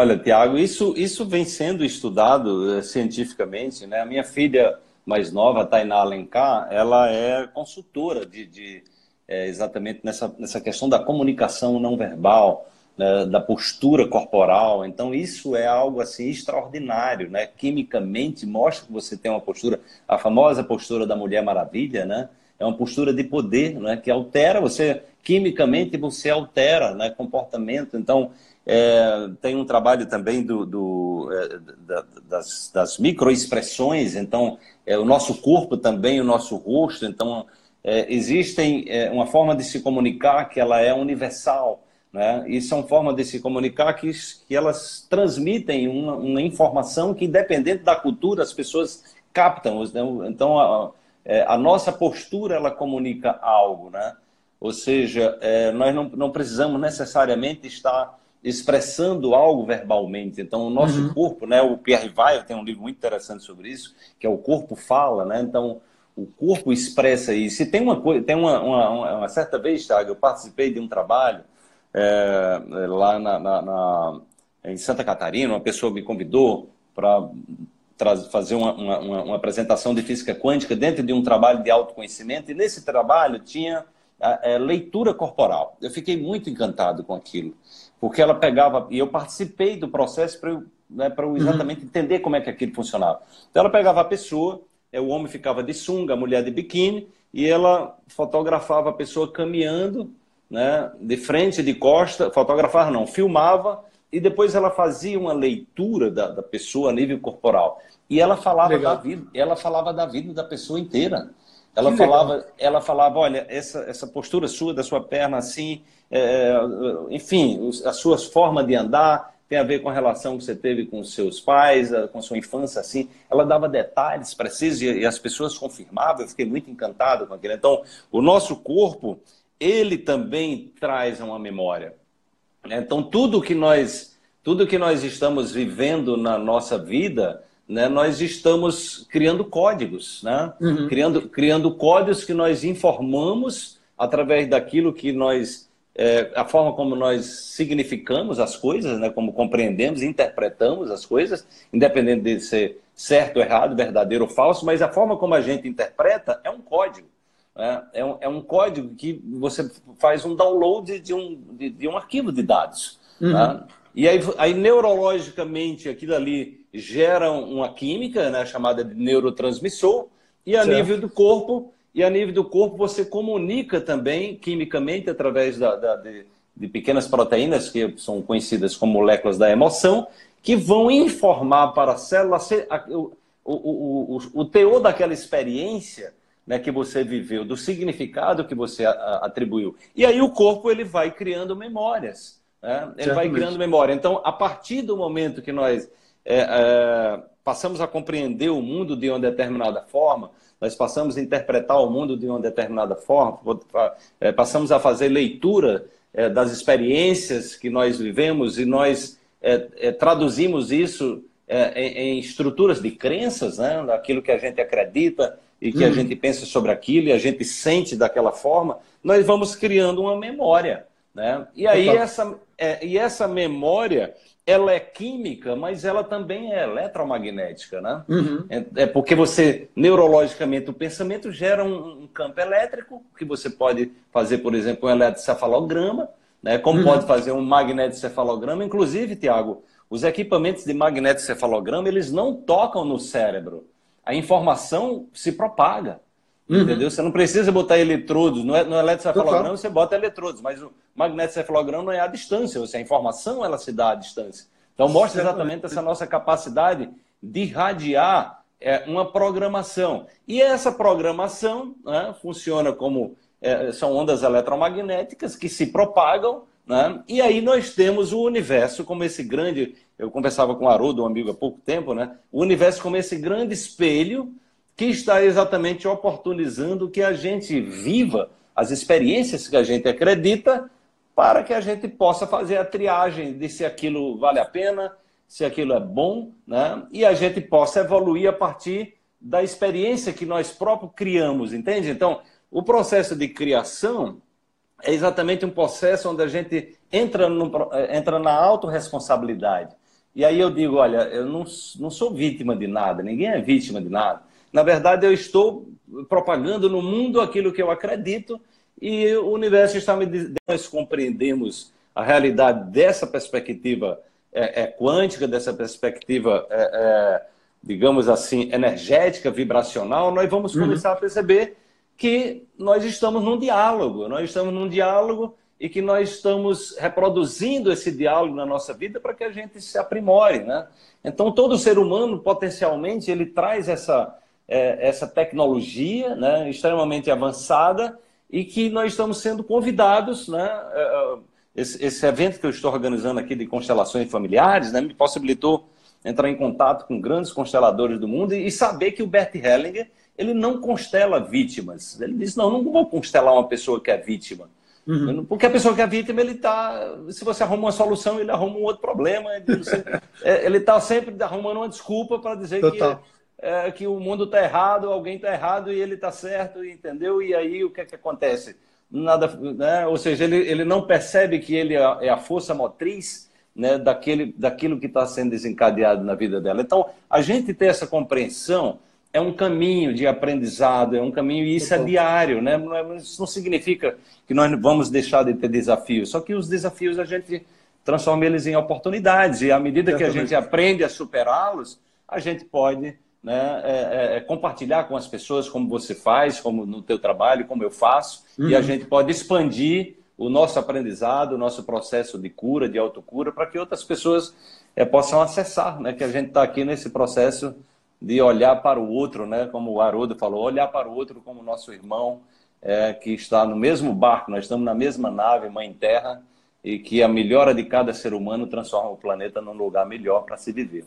Olha, Tiago, isso, isso vem sendo estudado uh, cientificamente. Né? A minha filha mais nova, Tainá Alencar, ela é consultora de, de é, exatamente nessa, nessa questão da comunicação não verbal, né? da postura corporal. Então, isso é algo assim extraordinário. Né? Quimicamente, mostra que você tem uma postura, a famosa postura da Mulher Maravilha, né? é uma postura de poder né? que altera você, quimicamente, você altera né? comportamento. Então, é, tem um trabalho também do, do é, da, das, das microexpressões, então, é, o nosso corpo também, o nosso rosto. Então, é, existem é, uma forma de se comunicar que ela é universal. Né? E são formas de se comunicar que, que elas transmitem uma, uma informação que, independente da cultura, as pessoas captam. Então, a, é, a nossa postura, ela comunica algo. Né? Ou seja, nós não, não precisamos necessariamente estar expressando algo verbalmente. Então, o nosso uhum. corpo, né, o Pierre Weill tem um livro muito interessante sobre isso, que é o corpo fala, né? Então, o corpo expressa isso. E tem uma coisa, tem uma, uma, uma certa vez, Thiago, eu participei de um trabalho é, lá na, na, na, em Santa Catarina, uma pessoa me convidou para fazer uma, uma, uma, apresentação de física quântica dentro de um trabalho de autoconhecimento, e nesse trabalho tinha a, a é, leitura corporal. Eu fiquei muito encantado com aquilo porque ela pegava, e eu participei do processo para né, eu exatamente uhum. entender como é que aquilo funcionava. Então ela pegava a pessoa, é, o homem ficava de sunga, a mulher de biquíni, e ela fotografava a pessoa caminhando, né, de frente, de costa, fotografava não, filmava, e depois ela fazia uma leitura da, da pessoa a nível corporal. E ela falava da vida, ela falava da vida da pessoa inteira. Ela falava, ela falava, olha, essa, essa postura sua, da sua perna assim, é, enfim, a sua forma de andar tem a ver com a relação que você teve com seus pais, com sua infância, assim. Ela dava detalhes precisos e, as pessoas confirmavam. Eu fiquei muito encantado com aquilo. Então, o nosso corpo, ele também traz uma memória. Então, tudo que nós, tudo que nós estamos vivendo na nossa vida, né, nós estamos criando códigos, né? Uhum. criando, criando códigos que nós informamos através daquilo que nós, é, a forma como nós significamos as coisas, né, como compreendemos, interpretamos as coisas, independente de ser certo, errado, verdadeiro ou falso, mas a forma como a gente interpreta é um código. Né? É, um, é um código que você faz um download de um, de, de um arquivo de dados. Uhum. Né? E aí, aí, neurologicamente, aquilo ali gera uma química, né, chamada de neurotransmissor, e a certo. nível do corpo, e a nível do corpo você comunica também quimicamente através da, da de, de, pequenas proteínas que são conhecidas como moléculas da emoção, que vão informar para a célula o, o, o, o, teor daquela experiência né, que você viveu, do significado que você atribuiu. E aí o corpo ele vai criando memórias. Né? Ele vai criando memória. Então, a partir do momento que nós é, é, passamos a compreender o mundo de uma determinada forma, nós passamos a interpretar o mundo de uma determinada forma, é, passamos a fazer leitura é, das experiências que nós vivemos e nós é, traduzimos isso em, estruturas de crenças, né? daquilo que a gente acredita e que a uhum. gente pensa sobre aquilo e a gente sente daquela forma, nós vamos criando uma memória. Né? E aí essa, e essa memória ela é química, mas ela também é eletromagnética, né? Uhum. É, é, porque você, neurologicamente, o pensamento gera um, um, campo elétrico, que você pode fazer, por exemplo, um eletrocefalograma, né? como uhum. pode fazer um magnetocefalograma. Inclusive, Tiago, os equipamentos de magnetocefalograma, eles não tocam no cérebro. A informação se propaga. Uhum. Entendeu? Você não precisa botar eletrodos. No, no eletrocefalograma você bota eletrodos, mas o magnetocefalograma não é à distância, ou seja, a informação ela se dá à distância. Então mostra exatamente essa nossa capacidade de radiar é, uma programação. E essa programação né, funciona como é, são ondas eletromagnéticas que se propagam, né? e aí nós temos o universo como esse grande. Eu conversava com o Haroldo, um amigo há pouco tempo, né? o universo como esse grande espelho que está exatamente oportunizando que a gente viva as experiências que a gente acredita para que a gente possa fazer a triagem de se aquilo vale a pena, se aquilo é bom, né? e a gente possa evoluir a partir da experiência que nós próprios criamos, entende? Então, o processo de criação é exatamente um processo onde a gente entra, no, entra na autorresponsabilidade. E aí eu digo, olha, eu não, não sou vítima de nada, ninguém é vítima de nada. Na verdade, eu estou propagando no mundo aquilo que eu acredito e o universo está me dizendo. Nós compreendemos a realidade dessa perspectiva é, é quântica, dessa perspectiva, é, é, digamos assim, energética, vibracional, nós vamos uhum. começar uhum. a perceber que nós estamos num diálogo, nós estamos num diálogo e que nós estamos reproduzindo esse diálogo na nossa vida para que a gente se aprimore, né? Então todo ser humano potencialmente ele traz essa é, essa tecnologia né, extremamente avançada e que nós estamos sendo convidados, né, é, é, esse, esse, evento que eu estou organizando aqui de constelações familiares né, me possibilitou entrar em contato com grandes consteladores do mundo e, e saber que o Bert Hellinger ele não constela vítimas. Ele diz, não, não vou constelar uma pessoa que é vítima. Uhum. Porque a pessoa que é vítima, ele está. Se você arruma uma solução, ele arruma um outro problema. Ele está *laughs* sempre arrumando uma desculpa para dizer Total. que é, que o mundo está errado, alguém está errado e ele está certo, entendeu? E aí o que é que acontece? Nada, né? Ou seja, ele, ele não percebe que ele é, é a força motriz né, daquele, daquilo que está sendo desencadeado na vida dela. Então, a gente ter essa compreensão é um caminho de aprendizado, é um caminho, e isso é diário, né? É, isso não significa que nós vamos deixar de ter desafios, só que os desafios a gente transforma eles em oportunidades, e à medida que a gente aprende a superá-los, a gente pode né, é, é, é, compartilhar com as pessoas como você faz, como no teu trabalho, como eu faço, uhum. e a uhum. gente pode expandir o nosso aprendizado, o nosso processo de cura, de autocura, para que outras pessoas é, possam acessar, né, que a gente está aqui nesse processo de olhar para o outro, né, como o Haroldo falou, olhar para o outro como nosso irmão, é, que está no mesmo barco, nós estamos na mesma nave, Mãe Terra, e que a melhora de cada ser humano transforma o planeta num lugar melhor para se viver.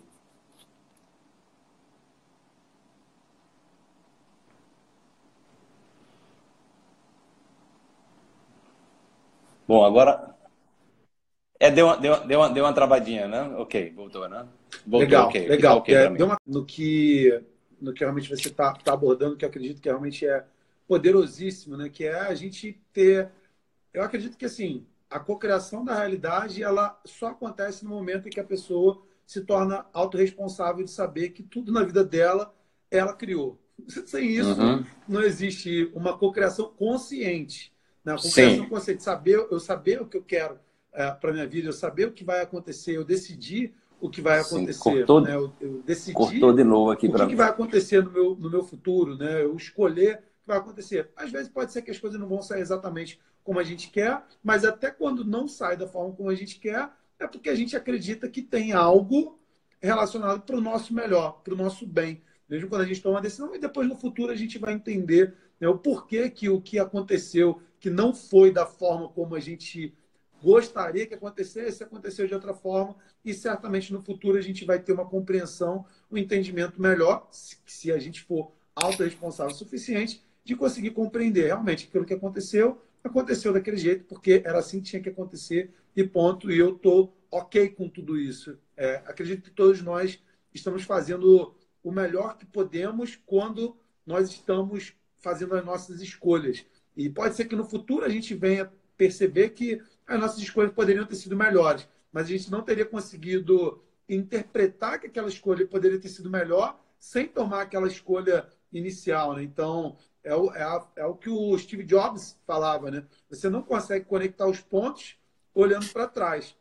Bom, agora. É, deu uma, deu, deu, uma, deu uma travadinha, né? Ok, voltou, né? Voltou, legal, okay. legal. Okay é, deu uma, no, que, no que realmente você está tá abordando, que eu acredito que realmente é poderosíssimo, né? Que é a gente ter. Eu acredito que, assim, a cocriação da realidade, ela só acontece no momento em que a pessoa se torna autorresponsável de saber que tudo na vida dela ela criou. *laughs* Sem isso, uhum. não existe uma cocriação consciente. Né? Com conceito, saber, eu saber o que eu quero é, para minha vida, eu saber o que vai acontecer, eu decidir o que vai acontecer. Sim, cortou, né? eu, eu decidi cortou de novo aqui o que, que, vai acontecer no meu, no meu futuro, né? eu escolher o que vai acontecer. Às vezes pode ser que as coisas não vão sair exatamente como a gente quer, mas até quando não sai da forma como a gente quer, é porque a gente acredita que tem algo relacionado para o nosso melhor, para o nosso bem. Mesmo quando a gente toma uma decisão, e depois no futuro a gente vai entender né, o porquê que o que aconteceu que não foi da forma como a gente gostaria que acontecesse, aconteceu de outra forma, e certamente no futuro a gente vai ter uma compreensão, um entendimento melhor, se a gente for autorresponsável o suficiente, de conseguir compreender realmente aquilo que aconteceu, aconteceu daquele jeito, porque era assim que tinha que acontecer, e ponto, e eu estou ok com tudo isso. É, acredito que todos nós estamos fazendo o melhor que podemos quando nós estamos fazendo as nossas escolhas. E pode ser que no futuro a gente venha perceber que as nossas escolhas poderiam ter sido melhores, mas a gente não teria conseguido interpretar que aquela escolha poderia ter sido melhor sem tomar aquela escolha inicial. Né? Então, é o, é, a, é o que o Steve Jobs falava, né? Você não consegue conectar os pontos olhando para trás.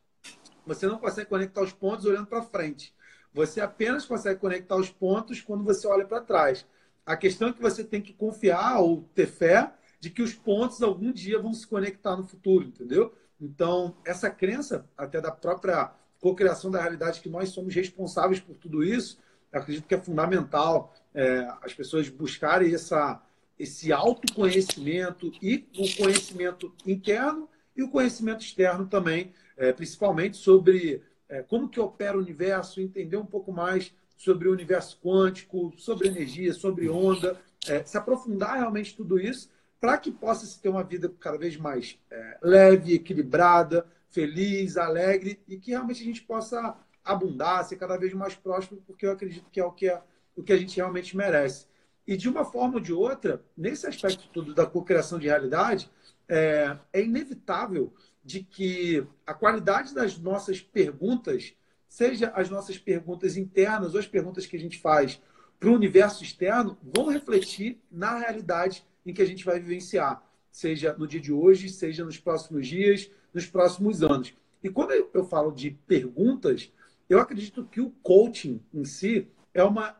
Você não consegue conectar os pontos olhando para frente. Você apenas consegue conectar os pontos quando você olha para trás. A questão é que você tem que confiar ou ter fé de que os pontos algum dia vão se conectar no futuro, entendeu? Então, essa crença, até da própria cocriação da realidade, que nós somos responsáveis por tudo isso, acredito que é fundamental é, as pessoas buscarem essa, esse autoconhecimento e o conhecimento interno e o conhecimento externo também, é, principalmente sobre é, como que opera o universo, entender um pouco mais sobre o universo quântico, sobre energia, sobre onda, é, se aprofundar realmente tudo isso para que possa se ter uma vida cada vez mais é, leve, equilibrada, feliz, alegre e que realmente a gente possa abundar, ser cada vez mais próximo, porque eu acredito que é o que, é, o que a gente realmente merece. E de uma forma ou de outra, nesse aspecto todo da cocriação de realidade, é, é inevitável de que a qualidade das nossas perguntas, seja as nossas perguntas internas ou as perguntas que a gente faz para o universo externo, vão refletir na realidade em que a gente vai vivenciar, seja no dia de hoje, seja nos próximos dias, nos próximos anos. E quando eu falo de perguntas, eu acredito que o coaching em si é uma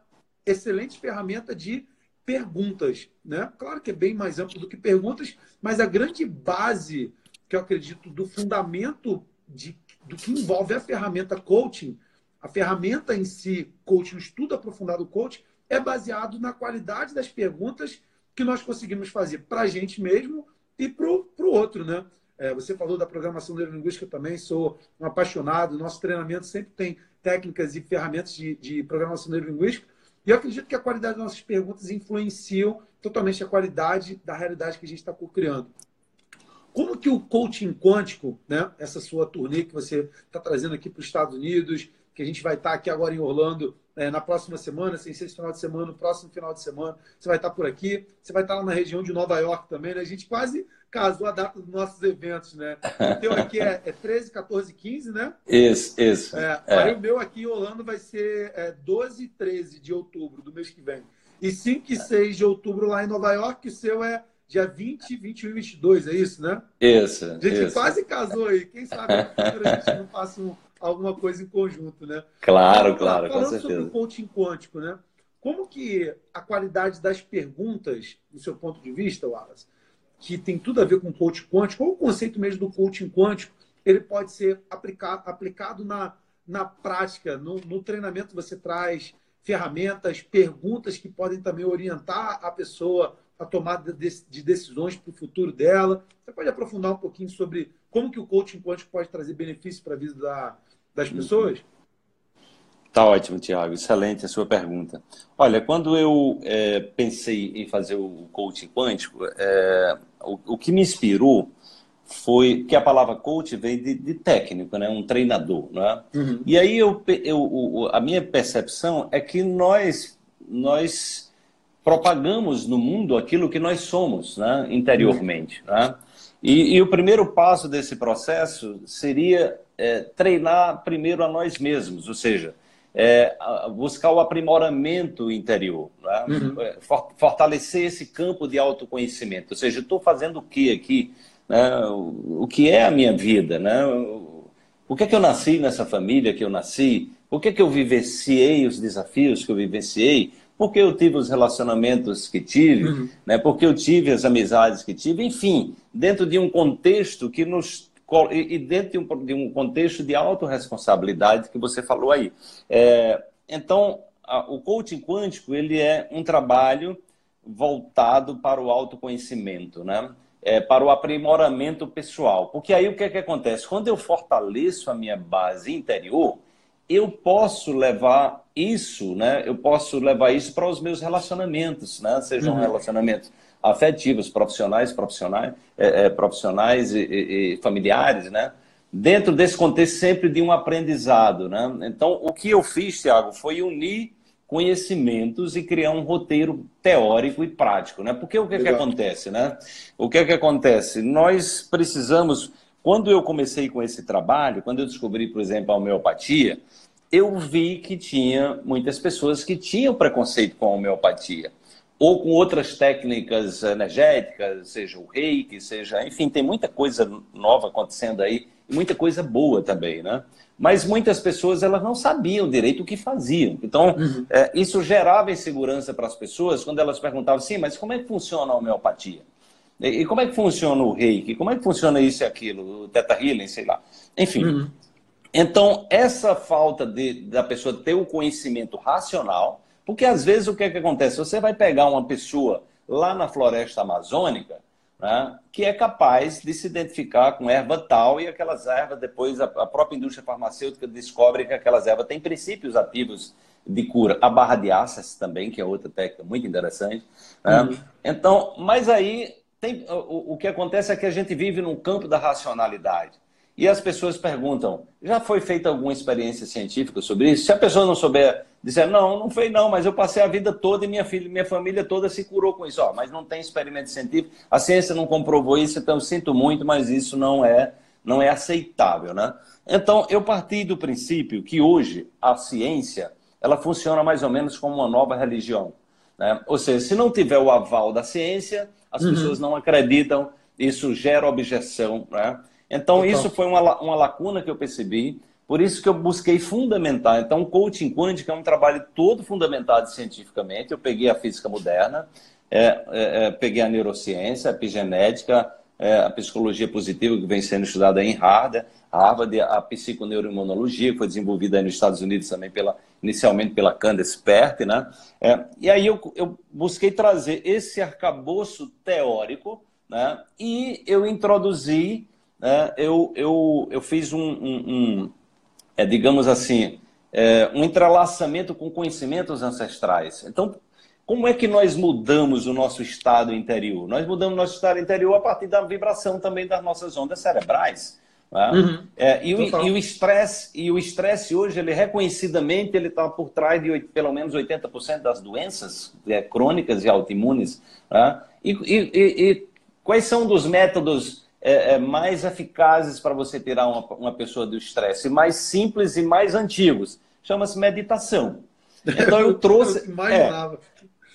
excelente ferramenta de perguntas, né? Claro que é bem mais amplo do que perguntas, mas a grande base que eu acredito do fundamento de, do que envolve a ferramenta coaching, a ferramenta em si, coaching, o estudo aprofundado do coaching, é baseado na qualidade das perguntas que nós conseguimos fazer para a gente mesmo e para o outro, né? É, você falou da programação neurolinguística também, sou um apaixonado. Nosso treinamento sempre tem técnicas e ferramentas de, de programação neurolinguística. E eu acredito que a qualidade das nossas perguntas influenciam totalmente a qualidade da realidade que a gente está criando. Como que o coaching quântico, né, essa sua turnê que você está trazendo aqui para os Estados Unidos, que a gente vai estar tá aqui agora em Orlando é, na próxima semana, sem ser esse final de semana, no próximo final de semana, você vai estar por aqui, você vai estar lá na região de Nova York também, né? A gente quase casou a data dos nossos eventos, né? O *laughs* teu aqui é, é 13, 14, 15, né? Isso, isso. É, é. Aí o meu aqui em Orlando vai ser é, 12 e 13 de outubro do mês que vem. E 5 e 6 de outubro lá em Nova York, o seu é dia 20, 21 e 22, é isso, né? Isso. A gente isso. quase casou aí. Quem sabe a gente não faça um, alguma coisa em conjunto, né? Claro, claro, falando com certeza. sobre o coaching quântico, né? Como que a qualidade das perguntas, do seu ponto de vista, Wallace, que tem tudo a ver com coaching quântico, ou o conceito mesmo do coaching quântico, ele pode ser aplicado, aplicado na, na prática, no, no treinamento você traz ferramentas, perguntas que podem também orientar a pessoa a tomada de, de decisões para o futuro dela. Você pode aprofundar um pouquinho sobre como que o coaching quântico pode trazer benefícios para a vida da, das pessoas? Tá ótimo, Tiago. Excelente a sua pergunta. Olha, quando eu é, pensei em fazer o coaching quântico, é, o, o, que me inspirou foi que a palavra coach vem de, de técnico, né? um treinador. Né? Uhum. E aí eu, eu, a minha percepção é que nós, nós propagamos no mundo aquilo que nós somos né? interiormente. Uhum. Né? E, e, o primeiro passo desse processo seria é, treinar primeiro a nós mesmos, ou seja, é, buscar o aprimoramento interior, né? uhum. É, fortalecer esse campo de autoconhecimento. Ou seja, estou fazendo o que aqui? Né? O, o, que é a minha vida? Né? Por que, é que eu nasci nessa família que eu nasci? Por que, é que eu vivenciei os desafios que eu vivenciei? Por que eu tive os relacionamentos que tive? Uhum. Né? Por que eu tive as amizades que tive? Enfim, dentro de um contexto que nos e dentro de um, contexto de autorresponsabilidade que você falou aí. É, então, a, o coaching quântico ele é um trabalho voltado para o autoconhecimento, né? É, para o aprimoramento pessoal. Porque aí o que, é que acontece? Quando eu fortaleço a minha base interior, eu posso levar isso, né? Eu posso levar isso para os meus relacionamentos, né? Sejam uhum. relacionamentos afetivos, profissionais, profissionais, é, é, profissionais e, e, e, familiares, né? Dentro desse contexto sempre de um aprendizado, né? Então, o que eu fiz, Tiago, foi unir conhecimentos e criar um roteiro teórico e prático, né? Porque o que, é que acontece, né? O que é que acontece? Nós precisamos, quando eu comecei com esse trabalho, quando eu descobri, por exemplo, a homeopatia, eu vi que tinha muitas pessoas que tinham preconceito com a homeopatia ou com outras técnicas energéticas, seja o reiki, seja, enfim, tem muita coisa nova acontecendo aí. muita coisa boa também, né? Mas muitas pessoas elas não sabiam direito o que faziam. Então, uhum. é, isso gerava insegurança para as pessoas quando elas perguntavam assim, mas como é que funciona a homeopatia? E, e como é que funciona o reiki? Como é que funciona isso e aquilo? O teta healing, sei lá. Enfim. Uhum. Então, essa falta de, da pessoa ter o conhecimento racional, porque às vezes o que, é que acontece? Você vai pegar uma pessoa lá na floresta amazônica, né, que é capaz de se identificar com erva tal e aquelas ervas, depois a, a, própria indústria farmacêutica descobre que aquelas ervas têm princípios ativos de cura. A barra de aças também, que é outra técnica muito interessante. Né? Uhum. Então, mas aí tem, o, o que acontece é que a gente vive num campo da racionalidade. E as pessoas perguntam: já foi feita alguma experiência científica sobre isso? Se a pessoa não souber dizer, não, não foi não, mas eu passei a vida toda e minha filha, minha família toda se curou com isso. Ó, mas não tem experimento científico, a ciência não comprovou isso, então sinto muito, mas isso não é, não é aceitável, né? Então, eu parti do princípio que hoje a ciência ela funciona mais ou menos como uma nova religião. Né? Ou seja, se não tiver o aval da ciência, as uhum. pessoas não acreditam, isso gera objeção. Né? Então, isso foi uma, uma lacuna que eu percebi. Por isso que eu busquei fundamentar. Então, o coaching quântico é um trabalho todo fundamentado cientificamente. Eu peguei a física moderna, é, é, é, peguei a neurociência, a epigenética, é, a psicologia positiva, que vem sendo estudada em Harvard, a Harvard, a psiconeuroimunologia, que foi desenvolvida nos Estados Unidos também, pela, inicialmente pela Candace Pert, né? É, e aí eu, eu busquei trazer esse arcabouço teórico, né? E eu introduzi né, eu, eu, eu fiz um, um, um é, digamos assim, é, um entrelaçamento com conhecimentos ancestrais. Então, como é que nós mudamos o nosso estado interior? Nós mudamos o nosso estado interior a partir da vibração também das nossas ondas cerebrais. Né? Uhum. É, e, o, e o estresse e o estresse hoje ele reconhecidamente ele está por trás de pelo menos 80% das doenças é, crônicas e autoimunes né? e, e, e, quais são dos métodos é, é, mais eficazes para você tirar uma, uma pessoa do estresse, mais simples e mais antigos. Chama-se meditação. *laughs* Então eu trouxe. eu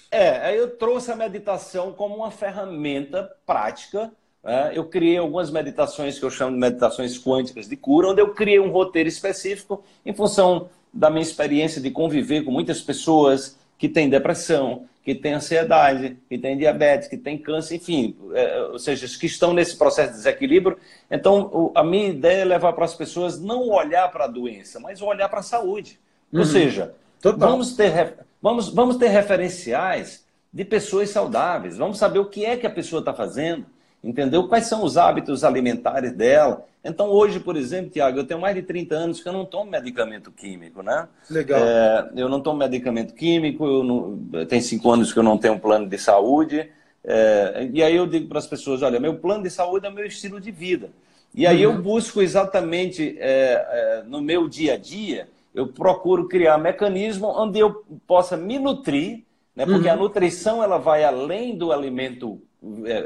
é, é, eu trouxe a meditação como uma ferramenta prática. Né? Eu criei algumas meditações que eu chamo de meditações quânticas de cura, onde eu criei um roteiro específico em função da minha experiência de conviver com muitas pessoas que têm depressão, que tem ansiedade, que tem diabetes, que tem câncer, enfim, é, ou seja, que estão nesse processo de desequilíbrio. Então, o, a minha ideia é levar para as pessoas não olhar para a doença, mas olhar para a saúde. Uhum. Ou seja, vamos ter, vamos, vamos ter referenciais de pessoas saudáveis, vamos saber o que é que a pessoa está fazendo, entendeu? Quais são os hábitos alimentares dela. Então, hoje, por exemplo, Tiago, eu tenho mais de 30 anos que eu não tomo medicamento químico, né? Legal. É, eu não tomo medicamento químico, eu não, tem cinco anos que eu não tenho plano de saúde. É, e aí eu digo para as pessoas, olha, meu plano de saúde é o meu estilo de vida. E aí uhum. eu busco exatamente é, é, no meu dia a dia, eu procuro criar mecanismo onde eu possa me nutrir, né? Porque uhum. a nutrição ela vai além do alimento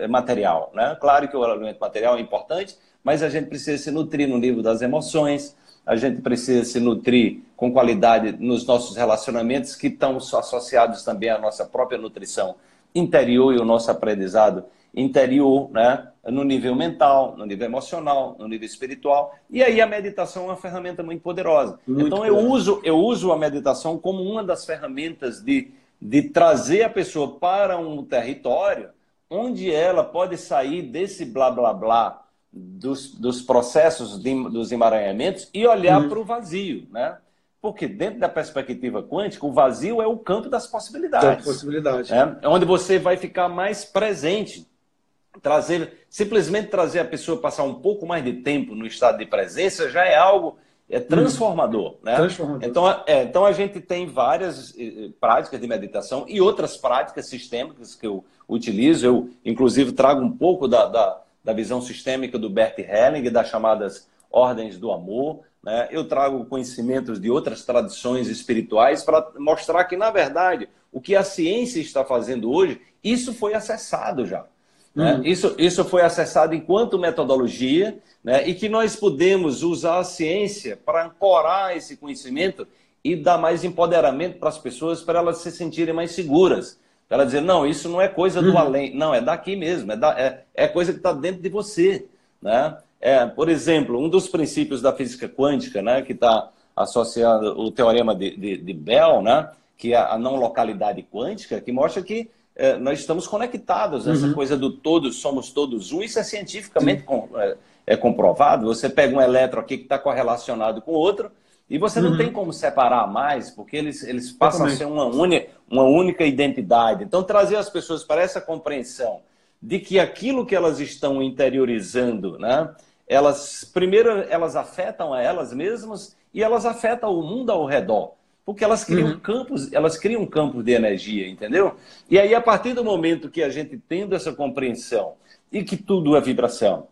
material. Né? Claro que o alimento material é importante, mas a gente precisa se nutrir no nível das emoções, a gente precisa se nutrir com qualidade nos nossos relacionamentos, que estão associados também à nossa própria nutrição interior e o nosso aprendizado interior, né? no nível mental, no nível emocional, no nível espiritual. E aí a meditação é uma ferramenta muito poderosa. Muito então eu uso, eu uso a meditação como uma das ferramentas de, de trazer a pessoa para um território onde ela pode sair desse blá blá blá dos, dos processos de, dos emaranhamentos e olhar uhum. para o vazio, né? Porque dentro da perspectiva quântica, o vazio é o campo das possibilidades. Da possibilidade. É, é onde você vai ficar mais presente. Trazer, simplesmente trazer a pessoa passar um pouco mais de tempo no estado de presença já é algo é transformador, né? Transformador. Então, é, então a gente tem várias eh, práticas de meditação e outras práticas sistêmicas que eu utilizo. Eu, inclusive, trago um pouco da, da, da visão sistêmica do Bert Helling, das chamadas ordens do amor. Né? Eu trago conhecimentos de outras tradições espirituais para mostrar que, na verdade, o que a ciência está fazendo hoje, isso foi acessado já. Né? Uhum. Isso, isso foi acessado enquanto metodologia né? e que nós podemos usar a ciência para ancorar esse conhecimento e dar mais empoderamento para as pessoas, para elas se sentirem mais seguras. Ela dizer, não, isso não é coisa do uhum. além, não, é daqui mesmo, é, da, é, é coisa que está dentro de você. Né? É, por exemplo, um dos princípios da física quântica, né, que está associado o teorema de, de, de, Bell, né, que é a não localidade quântica, que mostra que é, nós estamos conectados, essa uhum. coisa do todos, somos todos um, isso é cientificamente com, é, é, comprovado. Você pega um elétron aqui que está correlacionado com outro, e você não uhum. tem como separar mais, porque eles, eles passam a ser uma, uni, uma única identidade. Então, trazer as pessoas para essa compreensão de que aquilo que elas estão interiorizando, né, elas primeiro elas afetam a elas mesmas e elas afetam o mundo ao redor, porque elas criam uhum. campos, elas criam campos de energia, entendeu? E aí a partir do momento que a gente tendo essa compreensão e que tudo é vibração,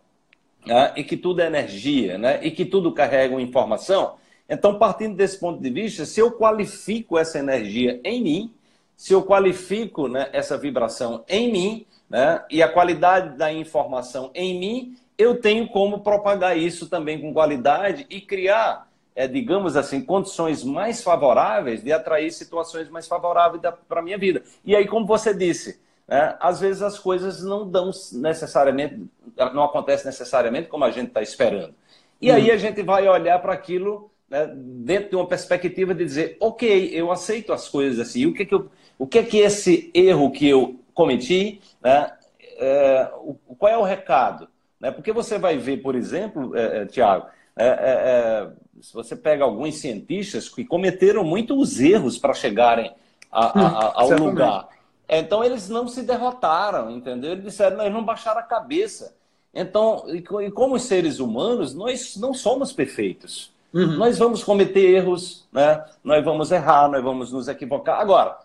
né, e que tudo é energia, né, e que tudo carrega uma informação, então, partindo desse ponto de vista, se eu qualifico essa energia em mim, se eu qualifico né, essa vibração em mim, né, e a qualidade da informação em mim, eu tenho como propagar isso também com qualidade e criar, é, digamos assim, condições mais favoráveis de atrair situações mais favoráveis para a minha vida. E aí, como você disse, né, às vezes as coisas não dão necessariamente, não acontecem necessariamente como a gente está esperando. E aí uhum. a gente vai olhar para aquilo né, dentro de uma perspectiva de dizer, ok, eu aceito as coisas assim. O que que, eu, o que, que esse erro que eu cometi, né, é, o, qual é o recado? Né? Porque você vai ver, por exemplo, é, é, Tiago, é, é, é, se você pega alguns cientistas que cometeram muitos erros para chegarem a, a, a, ao lugar. Então, eles não se derrotaram, entendeu? Eles disseram, nós não baixaram a cabeça. Então, e como seres humanos, nós não somos perfeitos. Uhum. Nós vamos cometer erros, né? nós vamos errar, nós vamos nos equivocar. Agora,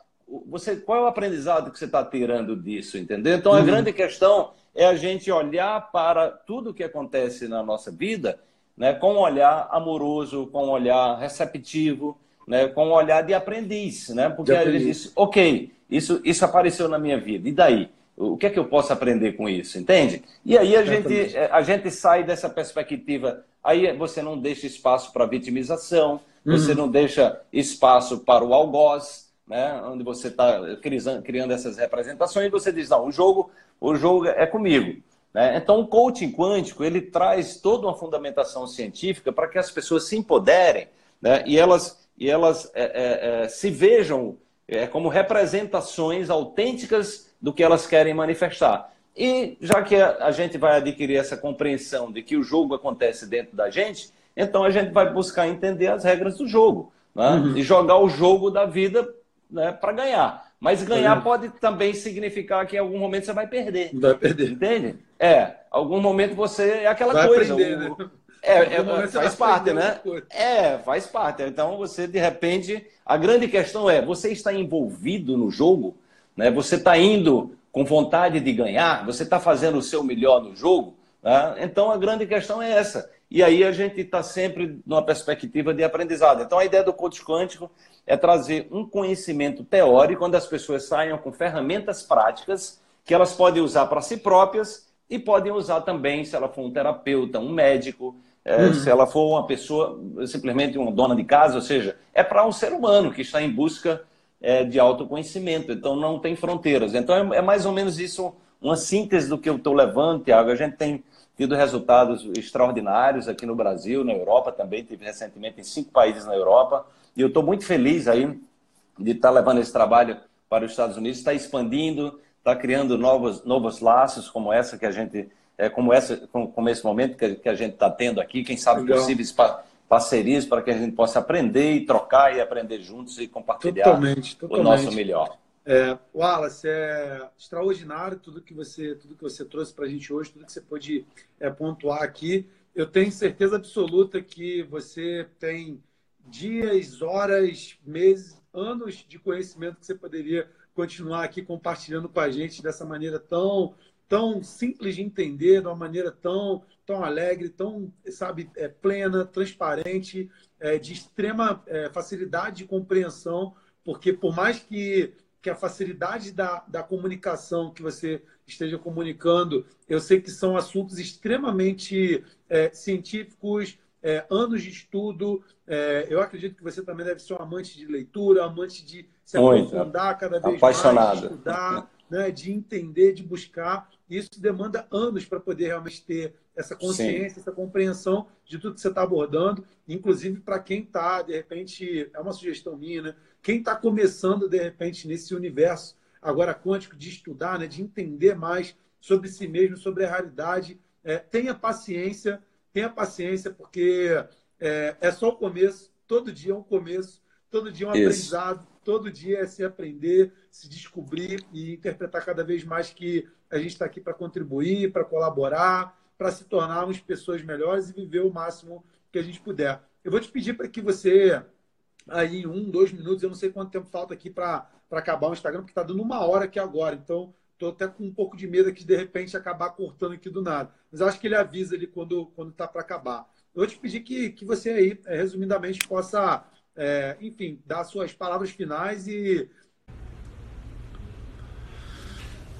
você, qual é o aprendizado que você está tirando disso, entendeu? Então, a uhum. grande questão é a gente olhar para tudo o que acontece na nossa vida né, com um olhar amoroso, com um olhar receptivo, né, com um olhar de aprendiz, né? Porque a gente diz, ok, isso, isso apareceu na minha vida, e daí? O que é que eu posso aprender com isso, entende? E aí a gente, a gente sai dessa perspectiva Aí você não deixa espaço para vitimização, uhum. você não deixa espaço para o algoz, né? onde você está criando essas representações e você diz, não, o jogo, o jogo é comigo. Né? Então, o coaching quântico ele traz toda uma fundamentação científica para que as pessoas se empoderem né? e elas, e elas é, é, é, se vejam é, como representações autênticas do que elas querem manifestar. E já que a gente vai adquirir essa compreensão de que o jogo acontece dentro da gente, então a gente vai buscar entender as regras do jogo né? uhum. e jogar o jogo da vida né, para ganhar. Mas ganhar pode também significar que em algum momento você vai perder. Vai perder. Entende? É, algum momento você é aquela vai coisa. Aprender, o, né? É, é faz parte, né? É, faz parte. Então você de repente, a grande questão é, você está envolvido no jogo, né? Você está indo com vontade de ganhar, você está fazendo o seu melhor no jogo. Né? Então a grande questão é essa. E aí a gente está sempre numa perspectiva de aprendizado. Então a ideia do coach quântico é trazer um conhecimento teórico, onde as pessoas saiam com ferramentas práticas que elas podem usar para si próprias e podem usar também se ela for um terapeuta, um médico, é, uhum. se ela for uma pessoa, simplesmente uma dona de casa, ou seja, é para um ser humano que está em busca é, de autoconhecimento, então não tem fronteiras. Então é, é mais ou menos isso, uma síntese do que eu estou levando, Tiago. A gente tem tido resultados extraordinários aqui no Brasil, na Europa também, tive recentemente em cinco países na Europa, e eu estou muito feliz aí de estar tá levando esse trabalho para os Estados Unidos, está expandindo, está criando novos, novos laços como essa que a gente, é, como, essa, como, como esse momento que, que a gente está tendo aqui, quem sabe Legal. possíveis parcerias para que a gente possa aprender e trocar e aprender juntos e compartilhar totalmente, totalmente. o nosso melhor. É, Wallace, é extraordinário tudo que você, tudo que você trouxe para a gente hoje, tudo que você pôde é, pontuar aqui. Eu tenho certeza absoluta que você tem dias, horas, meses, anos de conhecimento que você poderia continuar aqui compartilhando com a gente dessa maneira tão, tão simples de entender, de uma maneira tão tão alegre, tão, sabe, é, plena, transparente, é, de extrema é, facilidade de compreensão, porque por mais que, que a facilidade da, da comunicação que você esteja comunicando, eu sei que são assuntos extremamente é, científicos, é, anos de estudo. É, eu acredito que você também deve ser um amante de leitura, amante de se aprofundar cada vez Apaixonado. mais, de estudar, né, de entender, de buscar. Isso demanda anos para poder realmente ter essa consciência, Sim. essa compreensão de tudo que você está abordando, inclusive para quem está, de repente, é uma sugestão minha, né? Quem está começando, de repente, nesse universo agora quântico de estudar, né, de entender mais sobre si mesmo, sobre a realidade. É, tenha paciência, tenha paciência, porque é, é, só o começo, todo dia é um começo, todo dia é um Isso. aprendizado, todo dia é se aprender, se descobrir e interpretar cada vez mais que a gente está aqui para contribuir, para colaborar, para se tornarmos pessoas melhores e viver o máximo que a gente puder. Eu vou te pedir para que você, aí, um, dois minutos, eu não sei quanto tempo falta aqui para acabar o Instagram, porque está dando uma hora aqui agora. Então, Estou até com um pouco de medo aqui de, repente acabar cortando aqui do nada. Mas acho que ele avisa ali quando quando está para acabar. Eu vou te pedir que, que você aí, é, resumidamente, possa, é, enfim, dar suas palavras finais e.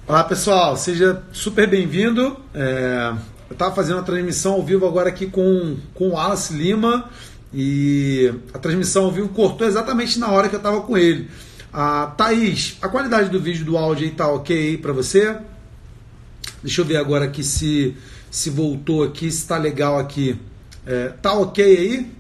Olá pessoal, seja super bem-vindo. É, eu estava fazendo a transmissão ao vivo agora aqui com, com o Wallace Lima e a transmissão ao vivo cortou exatamente na hora que eu estava com ele. Ah, Thaís, a qualidade do vídeo do áudio aí tá ok para você? Deixa eu ver agora aqui se, se voltou aqui, se tá legal aqui. É, tá ok aí?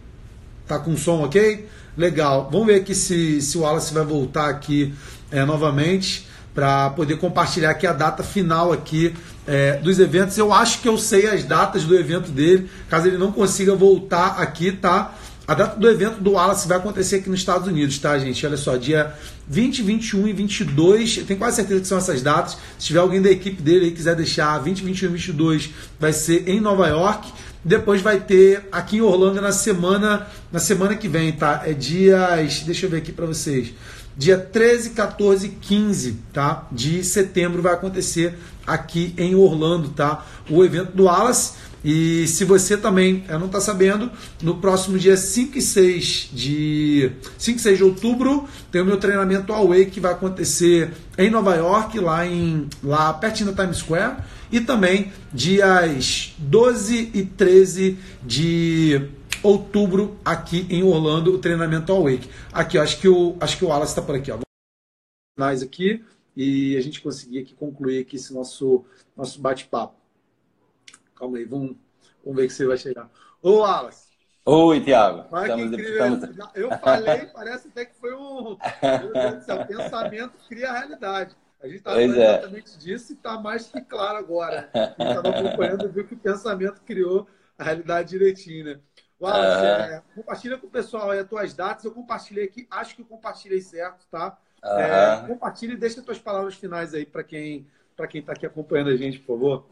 Tá com som ok? Legal. Vamos ver aqui se, se o Wallace vai voltar aqui é, novamente para poder compartilhar aqui a data final aqui é, dos eventos. Eu acho que eu sei as datas do evento dele, caso ele não consiga voltar aqui, tá? A data do evento do Wallace vai acontecer aqui nos Estados Unidos, tá, gente? Olha só, dia 20, 21 e 22, eu tenho quase certeza que são essas datas. Se tiver alguém da equipe dele aí quiser deixar 20, 21 e 22, vai ser em Nova York. Depois vai ter aqui em Orlando na semana, na semana que vem, tá? É dias, deixa eu ver aqui para vocês. Dia 13, 14 e 15, tá? De setembro vai acontecer aqui em Orlando, tá? O evento do Wallace e se você também não está sabendo, no próximo dia 5 e 6 de 5 e 6 de outubro tem o meu treinamento Away que vai acontecer em Nova York, lá em lá pertinho da Times Square, e também dias 12 e 13 de outubro aqui em Orlando, o treinamento Awake. Aqui, acho que o acho que o Wallace está por aqui, ó. Mais aqui e a gente conseguir aqui concluir aqui esse nosso nosso bate-papo. Calma aí, vamos, vamos ver que você vai chegar. Ô, Wallace. Oi, Tiago. Estamos, estamos... Eu falei, *laughs* parece até que foi um. Céu, pensamento cria a realidade. A gente está falando é. exatamente disso e está mais que claro agora. Quem estava acompanhando viu que o pensamento criou a realidade direitinho, né? Uhum. é, compartilha com o pessoal aí as tuas datas. Eu compartilhei aqui, acho que eu compartilhei certo, tá? Uhum. É, compartilha e deixa as tuas palavras finais aí para quem para quem está aqui acompanhando a gente, por favor.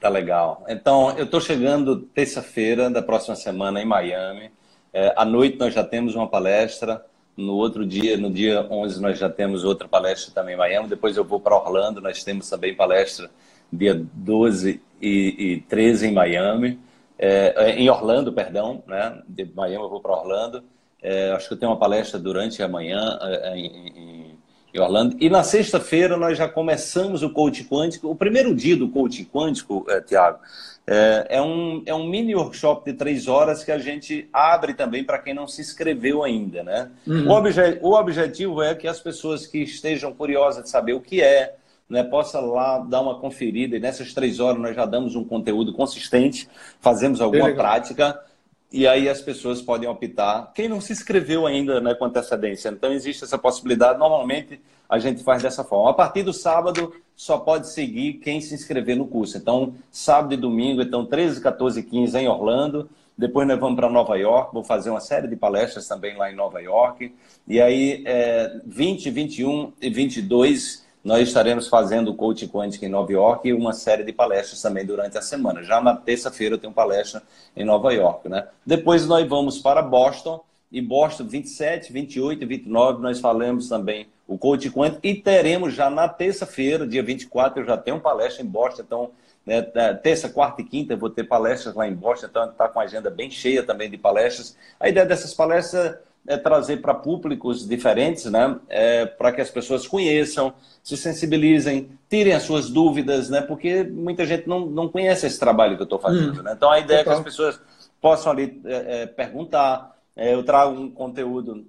Tá legal. Então, eu estou chegando terça-feira da próxima semana em Miami. É, à noite nós já temos uma palestra. No outro dia, no dia 11, nós já temos outra palestra também em Miami. Depois eu vou para Orlando. Nós temos também palestra dia 12 e, e 13 em Miami. É, é, em Orlando, perdão. Né? De Miami eu vou para Orlando. É, acho que eu tenho uma palestra durante a manhã é, em, em em Orlando. E na sexta-feira nós já começamos o coach quântico. O primeiro dia do coach quântico, é, Tiago, é, é, um, é um mini workshop de três horas que a gente abre também para quem não se inscreveu ainda, né? Uhum. O, obje, o objetivo é que as pessoas que estejam curiosas de saber o que é, né, possa lá dar uma conferida. E nessas três horas nós já damos um conteúdo consistente, fazemos alguma prática e aí as pessoas podem optar. Quem não se inscreveu ainda né, com antecedência, então existe essa possibilidade. Normalmente a gente faz dessa forma. A partir do sábado só pode seguir quem se inscrever no curso. Então, sábado e domingo, então 13, 14 e 15 em Orlando. Depois nós vamos para Nova York, vou fazer uma série de palestras também lá em Nova York. E aí, é, 20, 21 e 22 nós estaremos fazendo o Coach Quântico em Nova York e uma série de palestras também durante a semana. Já na terça-feira eu tenho palestra em Nova York. Né? Depois nós vamos para Boston, e Boston 27, 28 e 29 nós falamos também o Coach Quântico e teremos já na terça-feira, dia 24, eu já tenho palestra em Boston, então né, terça, quarta e quinta eu vou ter palestras lá em Boston, então está com a agenda bem cheia também de palestras. A ideia dessas palestras é trazer para públicos diferentes, né? É, para que as pessoas conheçam, se sensibilizem, tirem as suas dúvidas, né? Porque muita gente não, não conhece esse trabalho que eu estou fazendo, hum, né? Então a ideia total. é que as pessoas possam ali é, é, perguntar. É, eu trago um conteúdo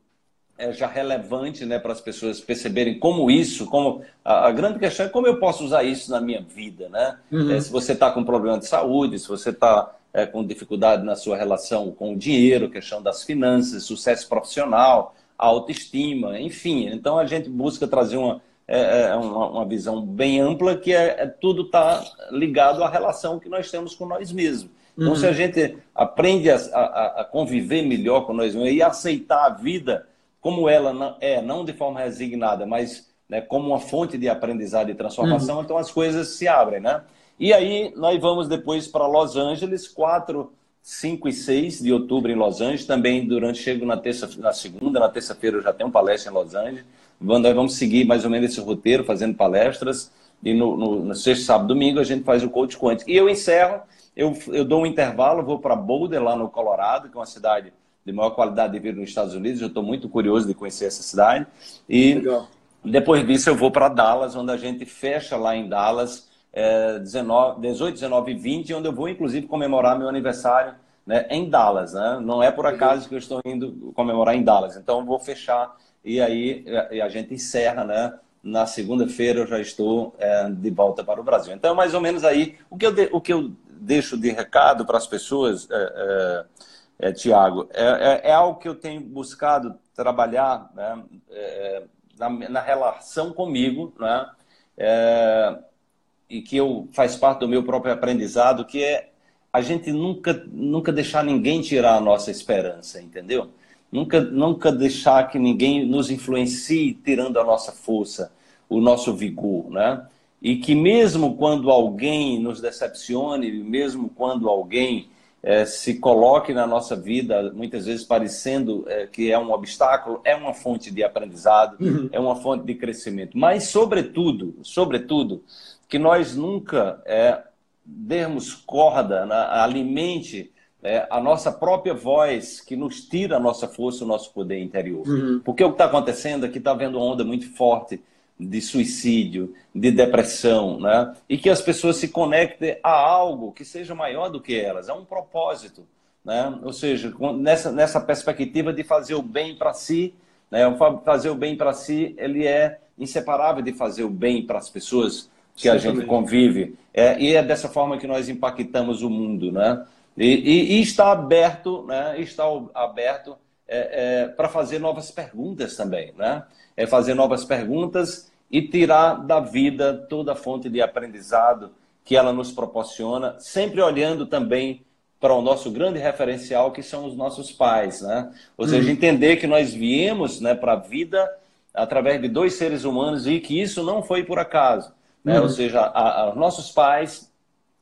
é, já relevante né, para as pessoas perceberem como isso, como a, a, grande questão é como eu posso usar isso na minha vida, né? Uhum. Se você está com problema de saúde, se você está é, com dificuldade na sua relação com o dinheiro, questão das finanças, sucesso profissional, autoestima, enfim. Então a gente busca trazer uma, é, é uma, uma, visão bem ampla que é, é tudo está ligado à relação que nós temos com nós mesmos. Então, uhum. se a gente aprende a, a, a, conviver melhor com nós mesmos e aceitar a vida como ela é, não de forma resignada, mas né, como uma fonte de aprendizado e transformação, uhum. então as coisas se abrem, né? E aí nós vamos depois para Los Angeles, 4, 5 e 6 de outubro em Los Angeles, também durante, chego na terça, na segunda, na terça-feira eu já tenho palestra em Los Angeles, nós vamos seguir mais ou menos esse roteiro, fazendo palestras, e no, no, no sexto, sábado, domingo a gente faz o coach quântico. E eu encerro, eu, eu dou um intervalo, vou para Boulder, lá no Colorado, que é uma cidade de maior qualidade de vida nos Estados Unidos. Eu estou muito curioso de conhecer essa cidade. E Legal. depois disso eu vou para Dallas, onde a gente fecha lá em Dallas é, 19, 18, 19 e 20, onde eu vou inclusive comemorar meu aniversário né, em Dallas. Né? Não é por acaso que eu estou indo comemorar em Dallas. Então eu vou fechar e aí e a gente encerra, né? Na segunda-feira eu já estou é, de volta para o Brasil. Então, mais ou menos aí, o que eu, de, o que eu deixo de recado para as pessoas é, é, é, Tiago, é, é, é, algo que eu tenho buscado trabalhar né, é, na, na, relação comigo, né, é, e que eu faz parte do meu próprio aprendizado, que é a gente nunca, nunca deixar ninguém tirar a nossa esperança, entendeu? Nunca, nunca deixar que ninguém nos influencie tirando a nossa força, o nosso vigor, né? E que mesmo quando alguém nos decepcione, mesmo quando alguém é, se coloque na nossa vida, muitas vezes parecendo é, que é um obstáculo, é uma fonte de aprendizado, uhum. é uma fonte de crescimento. Mas, sobretudo, sobretudo, que nós nunca é, dermos corda, né, alimente é, a nossa própria voz que nos tira a nossa força, o nosso poder interior. Uhum. Porque o que está acontecendo aqui está havendo uma onda muito forte de suicídio, de depressão, né? E que as pessoas se conectem a algo que seja maior do que elas, a um propósito, né? Ou seja, nessa, nessa perspectiva de fazer o bem para si, né? Fazer o bem para si, ele é inseparável de fazer o bem para as pessoas que Sim, a gente também. convive. É, e é dessa forma que nós impactamos o mundo, né? E, e, e está aberto, né? Está aberto é, é, para fazer novas perguntas também, né? É fazer novas perguntas e tirar da vida toda a fonte de aprendizado que ela nos proporciona, sempre olhando também para o nosso grande referencial, que são os nossos pais, né? Ou seja, uhum. entender que nós viemos né, para a vida através de dois seres humanos e que isso não foi por acaso, né? Uhum. Ou seja, a, a, nossos pais,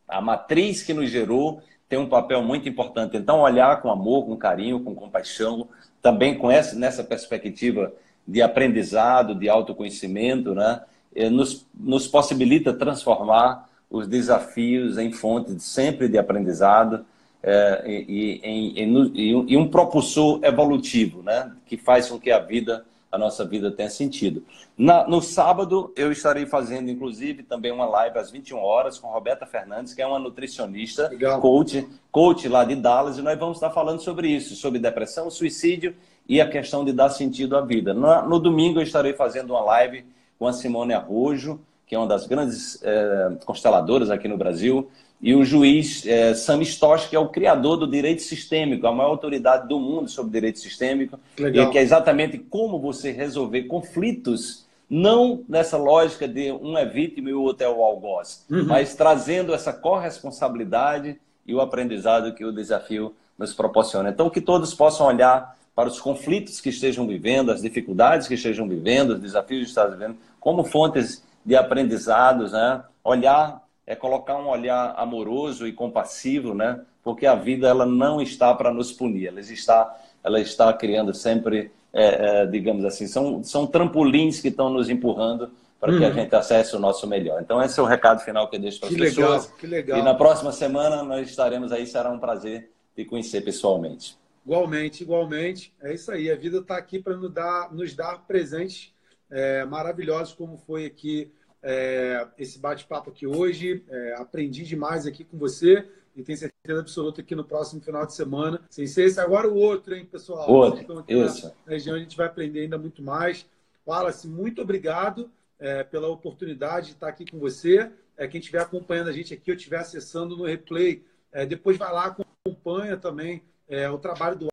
a matriz que nos gerou, tem um papel muito importante. Então, olhar com amor, com carinho, com compaixão, também com essa, nessa perspectiva de aprendizado, de autoconhecimento, né? Eh, nos, nos possibilita transformar os desafios em fonte sempre de aprendizado é, e, e, e, e, um propulsor evolutivo, né? que faz com que a vida a nossa vida tenha sentido. Na, no sábado, eu estarei fazendo, inclusive, também uma live às 21 horas com Roberta Fernandes, que é uma nutricionista, Legal. coach, coach lá de Dallas, e nós vamos estar falando sobre isso, sobre depressão, suicídio e a questão de dar sentido à vida. No, no domingo, eu estarei fazendo uma live com a Simone Arrojo, que é uma das grandes é, consteladoras aqui no Brasil, e o juiz é, Sam Stosh, que é o criador do direito sistêmico, a maior autoridade do mundo sobre direito sistêmico, Legal. e que é exatamente como você resolver conflitos, não nessa lógica de um é vítima e o outro é o algoz, uhum. mas trazendo essa corresponsabilidade e o aprendizado que o desafio nos proporciona. Então, que todos possam olhar para os conflitos que estejam vivendo, as dificuldades que estejam vivendo, os desafios que estão vivendo, como fontes de aprendizados, né? olhar é colocar um olhar amoroso e compassivo, né? Porque a vida ela não está para nos punir, ela está, ela está criando sempre, é, é, digamos assim, são, são trampolins que estão nos empurrando para que a uhum. gente acesse o nosso melhor. Então esse é o recado final que eu deixo para as pessoas. Legal, que legal. E na próxima semana nós estaremos aí, será um prazer te conhecer pessoalmente. Igualmente, igualmente. É isso aí. A vida está aqui para nos dar, nos dar presentes é, maravilhosos, como foi aqui é, esse bate-papo aqui hoje. É, aprendi demais aqui com você e tenho certeza absoluta aqui no próximo final de semana. Sem ser esse agora o outro, hein, pessoal? Outro, isso. Na região a gente vai aprender ainda muito mais. Wallace, muito obrigado é, pela oportunidade de estar aqui com você. É, quem estiver acompanhando a gente aqui ou estiver acessando no replay, é, depois vai lá, acompanha também é, o trabalho do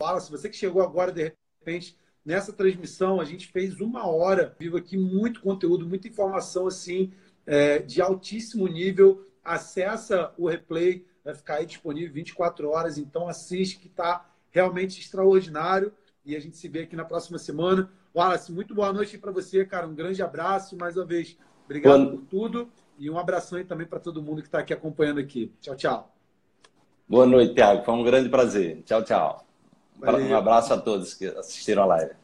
Wallace. Você que chegou agora, de repente, nessa transmissão, a gente fez uma hora, vivo aqui, muito conteúdo, muita informação assim, é, de altíssimo nível. Acessa o replay, vai ficar aí disponível 24 horas, então assiste que está realmente extraordinário. E a gente se vê aqui na próxima semana. Wallace, muito boa noite para você, cara. Um grande abraço mais uma vez. Obrigado por tudo. E um abração aí também para todo mundo que está aqui acompanhando aqui. Tchau, tchau. Boa noite, Tiago. Foi um grande prazer. Tchau, tchau. Valeu. Um abraço a todos que assistiram a live.